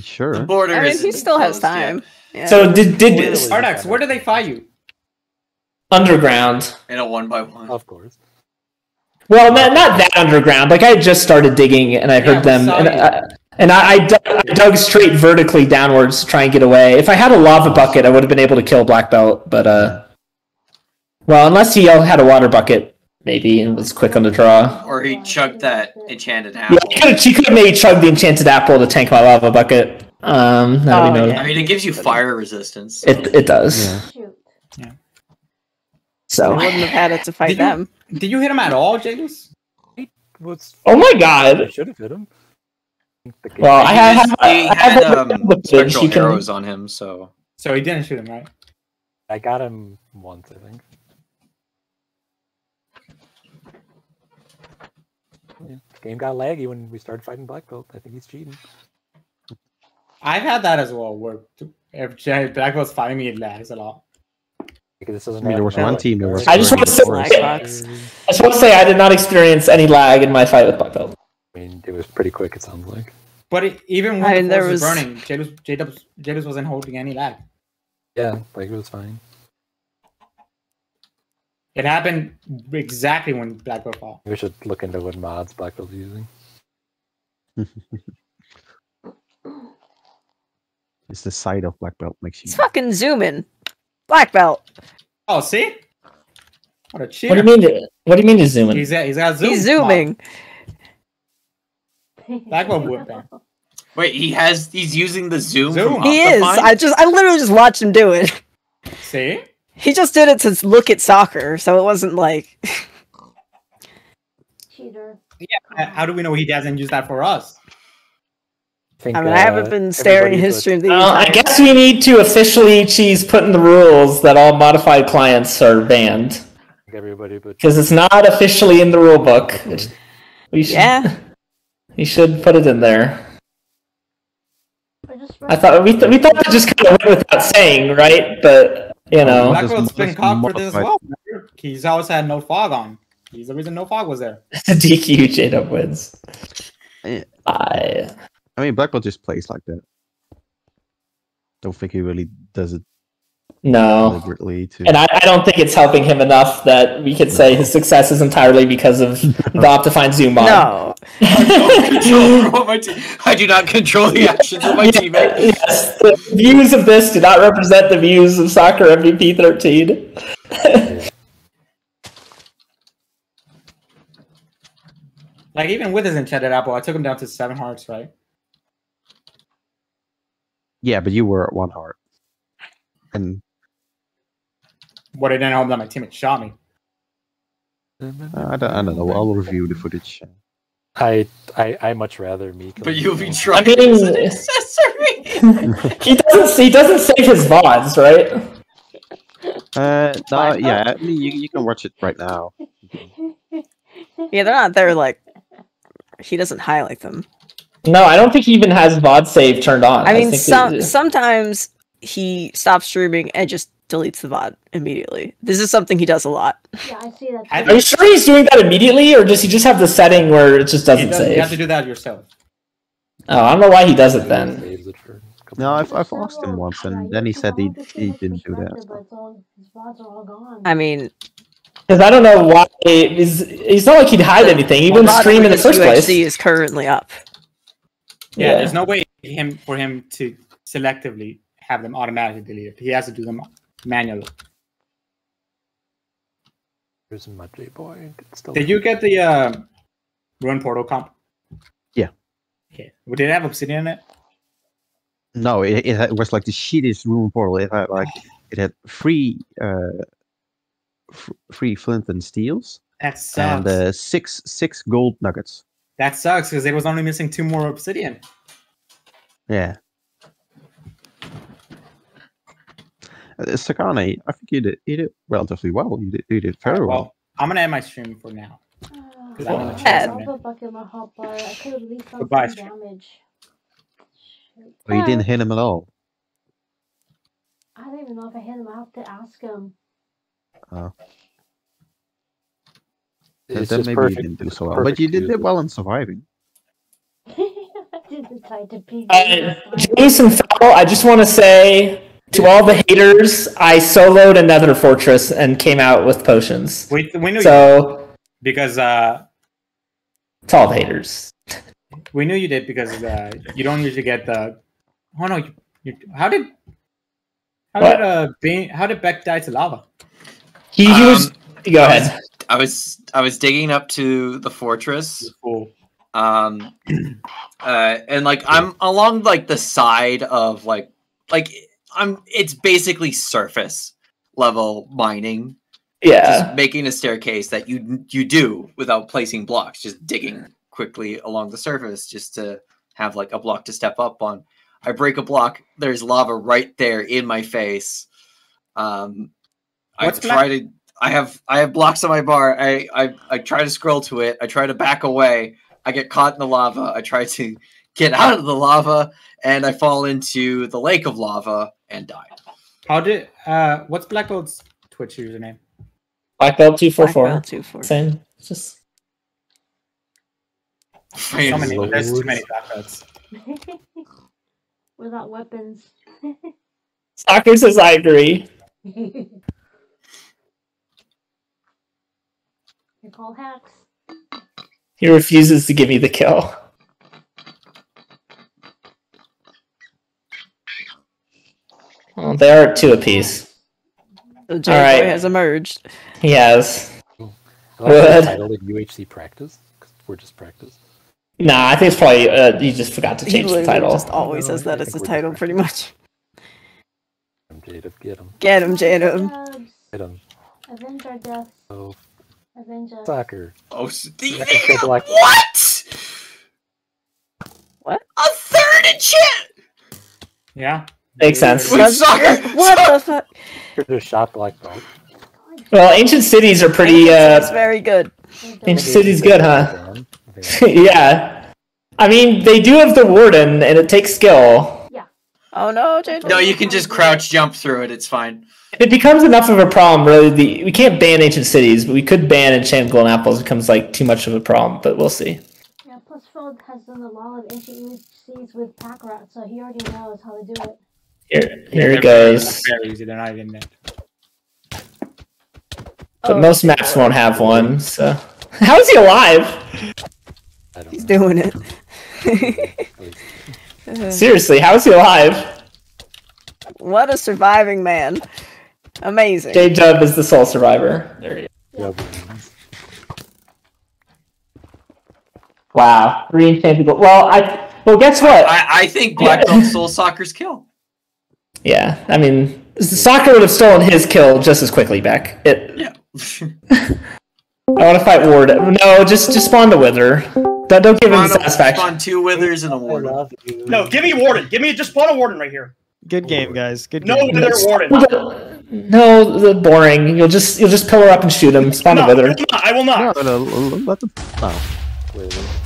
sure. The Sure. border I mean, he still has time. Yeah. So, did, did, Literally. Ardax, where do they fight you? underground. In a one by one. Of course. Well, not, not that underground. Like I had just started digging, and I Yeah, heard we them, saw and. I, and I, I, dug, I dug straight vertically downwards to try and get away. If I had a lava bucket, I would have been able to kill black belt. But uh, well, unless he had a water bucket, maybe, and was quick on the draw. Or he chugged that enchanted Yeah, apple. he could have, he could have maybe chugged the enchanted apple to tank my lava bucket. Um, now Oh, we know yeah. I mean, it gives you fire resistance. it. It does. Yeah. So I wouldn't have had it to fight Did you- them. Did you hit him at all, Jalus? What's oh my god! I god. should have hit him. Well, I He have, just- I he have had um, the footage. spectral You can- arrows on him, so So he didn't shoot him, right? I got him once, I think. Yeah, game got laggy when we started fighting Black Belt. I think he's cheating. I've had that as well. Where t- if Black Belt's fighting me, it lags a lot. Because this doesn't I mean, there was one team that was I just want to say, I just want to say I did not experience any lag in my fight with black belt. I mean, it was pretty quick. It sounds like. But it, even when I mean, the there was was- burning, Jalus, Jalus, Jalus wasn't holding any lag. Yeah, like it was fine. It happened exactly when Black Belt fell. We should look into what mods Black Belt's using. It's the sight of black belt makes you. Let's fucking zoom in. Black belt. Oh, see? What a cheater. What do you mean? To, what do you mean to zoom in? He's, he's got zoom. He's zooming. Black Belt whipped down. wait, he has he's using the zoom. Zoom. From He is. OptiFine? I just I literally just watched him do it. See? He just did it to look at soccer, so it wasn't like Cheater. Uh, How do we know he doesn't use that for us? think, I mean I haven't uh, been staring everybody history of the Uh, I guess we need to officially cheese put in the rules that all modified clients are banned everybody, because it's not officially in the rule book. It- We should, Yeah. we should put it in there. I just I thought we th- we thought that just kind of went without saying, right? But you know, Black Just- Belt's been just caught for this as well. He's always had no fog on. He's the reason no fog was there. DQ J Dub wins. I I mean, Blackwell just plays like that. Don't think he really does it no. deliberately to. And I, I don't think it's helping him enough that we could say his success is entirely because of the OptiFine Zoom on. No. Control my te- I do not control the actions of my teammate. Yes, the views of this do not represent the views of Soccer MVP 13. Like even with his enchanted apple, I took him down to seven hearts, right? yeah, but you were at one heart, and What I didn't hope that my teammate shot me. uh, I don't. I don't know. I'll review the footage. I I I much rather me. But you'll be I trying mean, as an accessory. he doesn't. He doesn't save his vods, right? Uh, no, Fine. yeah. I mean, you, you can watch it right now. Yeah, they're not They're like he doesn't highlight them. No, I don't think he even has VOD save turned on. I mean, think some sometimes he stops streaming and just deletes the VOD immediately. This is something he does a lot. Yeah, I see that. Too. Are you sure he's doing that immediately, or does he just have the setting where it just doesn't doesn't- you have to do that yourself. Oh, I don't know why he does it then. Saves it for a couple No, I've. I've asked him once, and then he said he, go to see he didn't do that. perspective, but it's all- His VODs are all gone. I mean, Because I don't know why. It's, it's not like he'd hide anything. He wouldn't stream in the for first place. UHC is currently up. Yeah, Yeah. there's no way him for him to selectively have them automatically deleted. He has to do them manually. There's my J boy. Still Did you get the uh, Ruined Portal comp? Yeah. Okay. Well, Did it have Obsidian in it? No, it, it had- was like the shittiest room portal. It had like it had three uh, f- three flint and steels That sucks. and uh, six six gold nuggets. that sucks because it was only missing two more Obsidian. Yeah. Sakana, I think you did you did relatively well. You did you did very Alright, well. well, I'm gonna end my stream for now. Uh, I wanna check I'll something. put bucket in my hot bar. I could at least done Goodbye, some stream. damage. Shit. But you didn't hit him at all. I don't even know if I hit him. I have to ask him. Oh. It's then maybe perfect. you didn't do it's so well. But you did, it well in surviving. I did decide to peek. Uh, Jason Fowl, I just want to say to all the haters, I soloed another fortress and came out with potions. We, we knew you So, because uh, it's all the haters. we knew you did because uh, you don't usually get the. Oh no! You, you, how did how What? did uh Bane, how did Beck die to lava? He, he was. Um, Go I ahead. was, I was I was digging up to the fortress. Cool. Um uh and like I'm along like the side of like like I'm it's basically surface level mining. Yeah. Just making a staircase that you you do without placing blocks, just digging quickly along the surface just to have like a block to step up on. I break a block, there's lava right there in my face. Um I try black- to I have I have blocks on my bar. I, I I try to scroll to it. I try to back away. I get caught in the lava. I try to get out of the lava and I fall into the lake of lava and die. How did uh what's Black Belt's Twitch username? Black belt two four Black four. belt two four. Same. Just So many, there's too many Fancy. Black Belts. Without weapons. Soccer says I agree. You're called hacks. He refuses to give me the kill. Well, they are two apiece. The J All right. boy has emerged. He has. I like the Would. title of UHC practice. 'cause we're just practice. Nah, I think it's probably uh, you just forgot to He change the title. just always No, says that as think his title, different. pretty much. I'm Jada, get him, Get him, Jadum. Dubs. get him. Avenge our deaths. So Avenge us. soccer. Oh, s- the, Yeah, it's like- what? What? A third in chat Yeah. Makes sense. with soccer. What the fuck? Could have shot black belt. Well, ancient cities are pretty. It's uh very good. Ancient cities good, huh? Van, Van. Yeah. I mean, they do have the warden, and it takes skill. Yeah. Oh no, Jade. No, you can just crouch jump through it. It's fine. It becomes enough of a problem, really, the we can't ban ancient cities, but we could ban enchanted golden apples. It becomes like too much of a problem, but we'll see. Yeah, plus Phil has done a lot of ancient UCs with pack rats, so he already knows how to do it. Here, here They're it goes. Very easy. They're not even there. Oh, but most maps won't have one. So, how is he alive? I don't He's know. doing it. Seriously, how is he alive? what a surviving man. Amazing. J Dub is the sole survivor. There he is. Yeah, Wow, three enchanted gold. Well, I well, guess what? I, I think Black Belt stole Soccer's kill. Yeah, I mean, soccer would have stolen his kill just as quickly. Beck. It. Yeah. I want to fight Ward. No, just just spawn the Wither. Don't, don't give him spawn, satisfaction. spawn two withers and a warden. No, give me Warden. Give me just spawn a Warden right here. Good game, guys. Good No game. Wither Warden. No, the boring. You'll just you'll just pillar up and shoot him. Spawn No, the I Wither. will not. I will not. No, no, no, let them. No.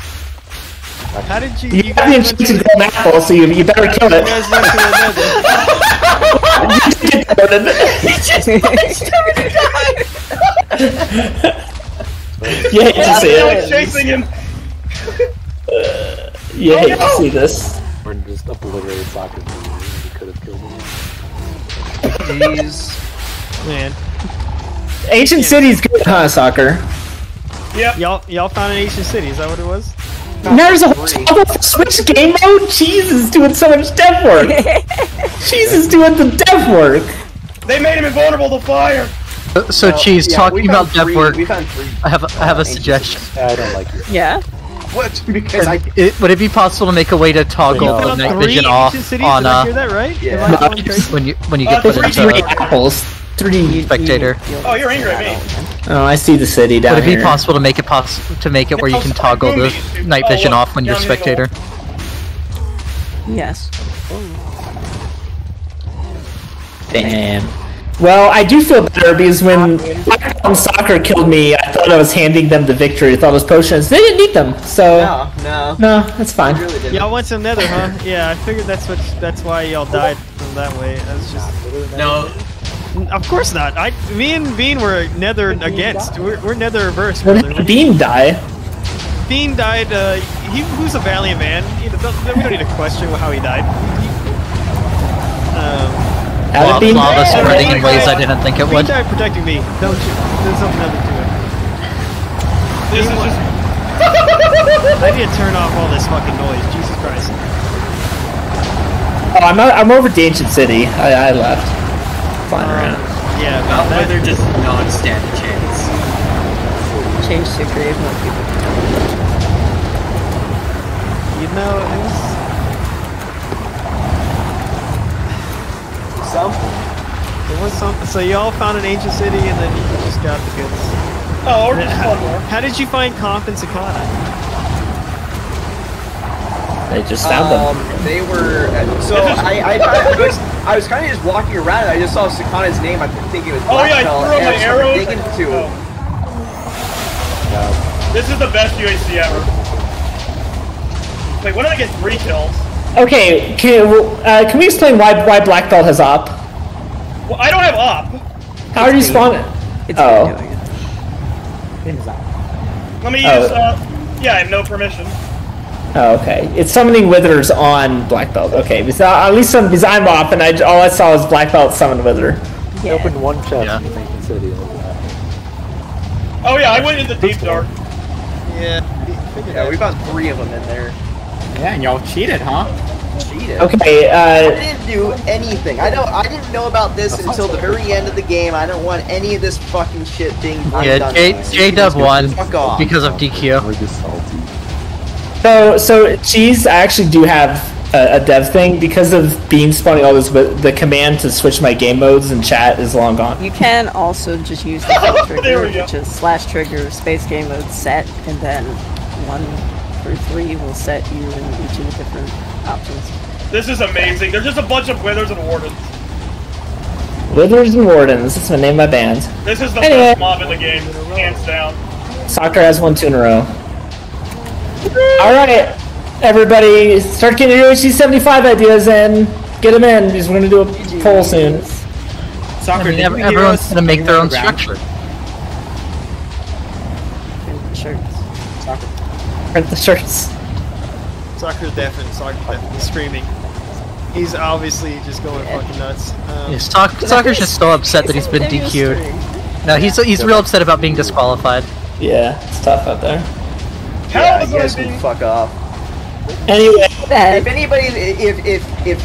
Wait, wait. How did you? You, You have the guys went to, enchanted golden apple, so you, you better kill it. you it. guys went to you hate to see I'm it. chasing him. You hate to no. see this. Warden just obliterated soccer. He could have killed him. Jeez. Man, Ancient city's good, huh, soccer? Yep. y'all y'all found an ancient city. Is that what it was? There's a whole toggle for Switch game mode. Jesus, doing so much dev work. Jesus, doing the dev work. They made him invulnerable to fire. So, Cheese, Yeah, talking about found dev work, three. I have a, I have a ancient suggestion. I don't like you. Yeah. What? Because I It, would it be possible to make a way to toggle the night vision off cities. on Did I uh, hear that right? Yeah. Am I going crazy? when you when you Uh, get put three- Three into? apples. Three. Spectator. Oh, you're angry at me. Oh, I see the city down Would it be here. possible to make it possible to make it where you can toggle the night vision off when you're down spectator? Yes. Damn. Well, I do feel better because when Blacktown Soccer killed me, I thought I was handing them the victory with all those potions. They didn't need them, so no, no. no, that's fine. I really didn't. Y'all went to Nether, huh? Yeah, I figured that's what that's why y'all died from that way. I was just, No, of course not. I, me and Bean were Nether against. We're, we're Nether reverse, When did Bean die? Bean died. Uh, he who's a valiant man. You we don't need to question how he died. Um, How Lava, did Bean lava die? spreading in ways I didn't think it Bean would. died protecting me. Don't you? There's something other to it. This is just. I need to turn off all this fucking noise. Jesus Christ. Oh, I'm I'm over the ancient city. I, I left. Flying around. Yeah, not man, that, whether just non-stand a chance. Change to grave, more people. you know, it was, Some. it was something. So y'all found an ancient city, and then you just got the goods. Oh, or just how, one more. how did you find Comp and Sakana? They just found Um, them. they were. So I, I, I was, I was kind of just walking around. and I just saw Sakana's name. I think it was. Oh yeah, I threw my I started arrows. digging to it. oh. This is the best UHC ever. Wait, when did I get three kills? Okay, can, uh, can we explain why why Black Belt has op? Well, I don't have op. How are you spawning? It's Oh. been doing it. Let me Oh. use. Uh, yeah, I have no permission. Oh, okay. It's summoning withers on Black Belt. Okay, because uh, at least some, because I'm off, and I all I saw was Black Belt summon wither. He opened one chest Yeah. in the ancient city. and opened that. Oh yeah, I went in the deep dark. Yeah. Yeah, we found three of them in there. Yeah, and y'all cheated, huh? Cheated. Okay, I uh, didn't do anything. I don't. I didn't know about this until the very end of the game. I don't want any of this fucking shit being Yeah. J J Dub won because of DQ. We're just salty. so so cheese. I actually do have a, a dev thing because of being spawning all this. But the command to switch my game modes and chat is long gone. You can also just use the full There trigger, we go. which is slash trigger space game mode set, and then one through three will set you in each of the different options. This is amazing. There's just a bunch of withers and wardens. Withers and Wardens. That's the name of my band. This is the Anyway. best mob in the game, hands down. Soccer has one two in a row. All right, everybody, start getting your UHC 75 ideas in. Get them in because we're gonna do a poll soon. Soccer, I mean, did everyone's gonna make their own anywhere structure. Shirts. Soccer. Print the shirts. Soccer's deafened. Soccer's deafened. He's screaming. He's obviously just going fucking nuts. Um, Yeah, Soc- Soccer's just so upset that he's been DQ'd. No, he's he's real upset about being disqualified. Yeah, it's tough out there. Yeah, you guys can fuck off. Anyway, If anybody, if if if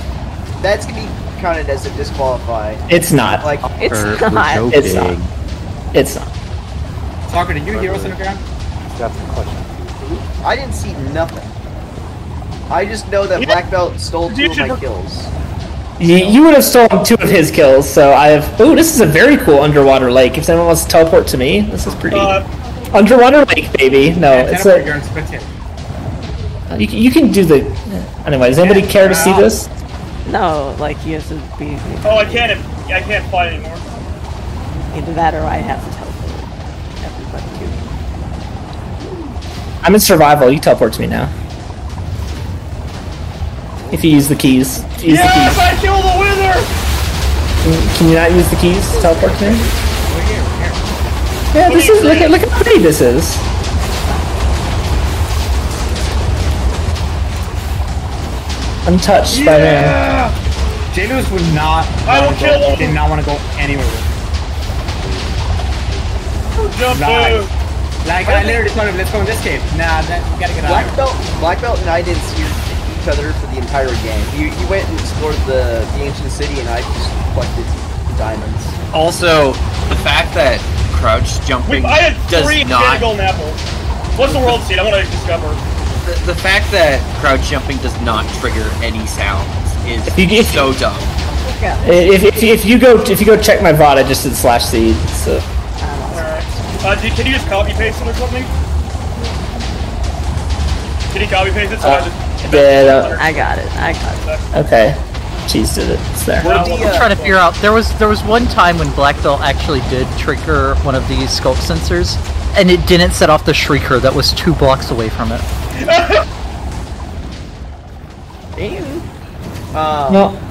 that's gonna be counted as a disqualify, it's not. like It's We're- we're not. It's not. joking. It's not. Soccer, did you heroes on the ground? That's the question. I didn't see nothing. I just know that Black Belt stole two of my kills. You, you would have stolen two of his kills, so I have. Oh, this is a very cool underwater lake. If someone wants to teleport to me, this is pretty. Uh, underwater lake, baby. No, Yeah, it's teleport, a. you're in spectator. Uh, you, can- you can do the. Anyway, does anybody care to see this? No, like you have to be Oh, I can't. I can't fly anymore. either that or I have to teleport everybody to. I'm in survival. You teleport to me now. If you use the keys. If you use Yes, the I killed the wither. Can, can you not use the keys to teleport to me? Yeah, this is. Look at look how pretty this is. Untouched by man. J. Lewis would not. I will kill go, him. Did not want to go anywhere. with Jump him. Lies. boo. Like I literally told him, let's go in this cave. Nah, that, we gotta get out. Black of here. Belt, Black Belt, and I didn't see each other for the entire game. You you went and explored the, the ancient city, and I just collected diamonds. Also, the fact that crouch jumping I had does three not golden apples. What's the world seed? I want to discover. the, the fact that crouch jumping does not trigger any sounds is If you- if- so dumb. If, if, if you go if you go check my VOD, I just did slash seed. So Alright. Uh, do, can you just copy paste it or something? Can you copy paste it so I Uh, just? yeah, I got it. I got it. okay. Cheese did it. It's there. What the, I'm uh, trying to figure out. There was there was one time when Black Belt actually did trigger one of these sculk sensors, and it didn't set off the shrieker that was two blocks away from it. Um, Well,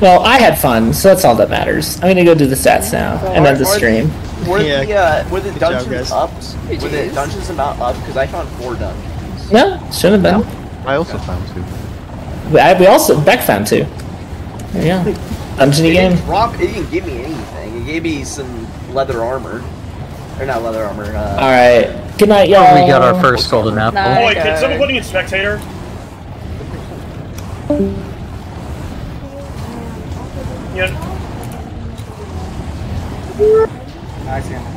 well, I had fun, so that's all that matters. I'm gonna go do the stats now and end the Are- are stream. Were Yeah. the uh, were the Good dungeons guys. up? Were the dungeons amount up? Because I found four dungeons. No, shouldn't have been. I also found two. We, I, we also Beck found two. Yeah. I'm to the it game. Drop, it didn't give me anything. It gave me some leather armor. Or not leather armor. Uh, All right. Good night, y'all. We got our first golden apple. Night, oh, wait, can someone put in spectator? Yep. I see him.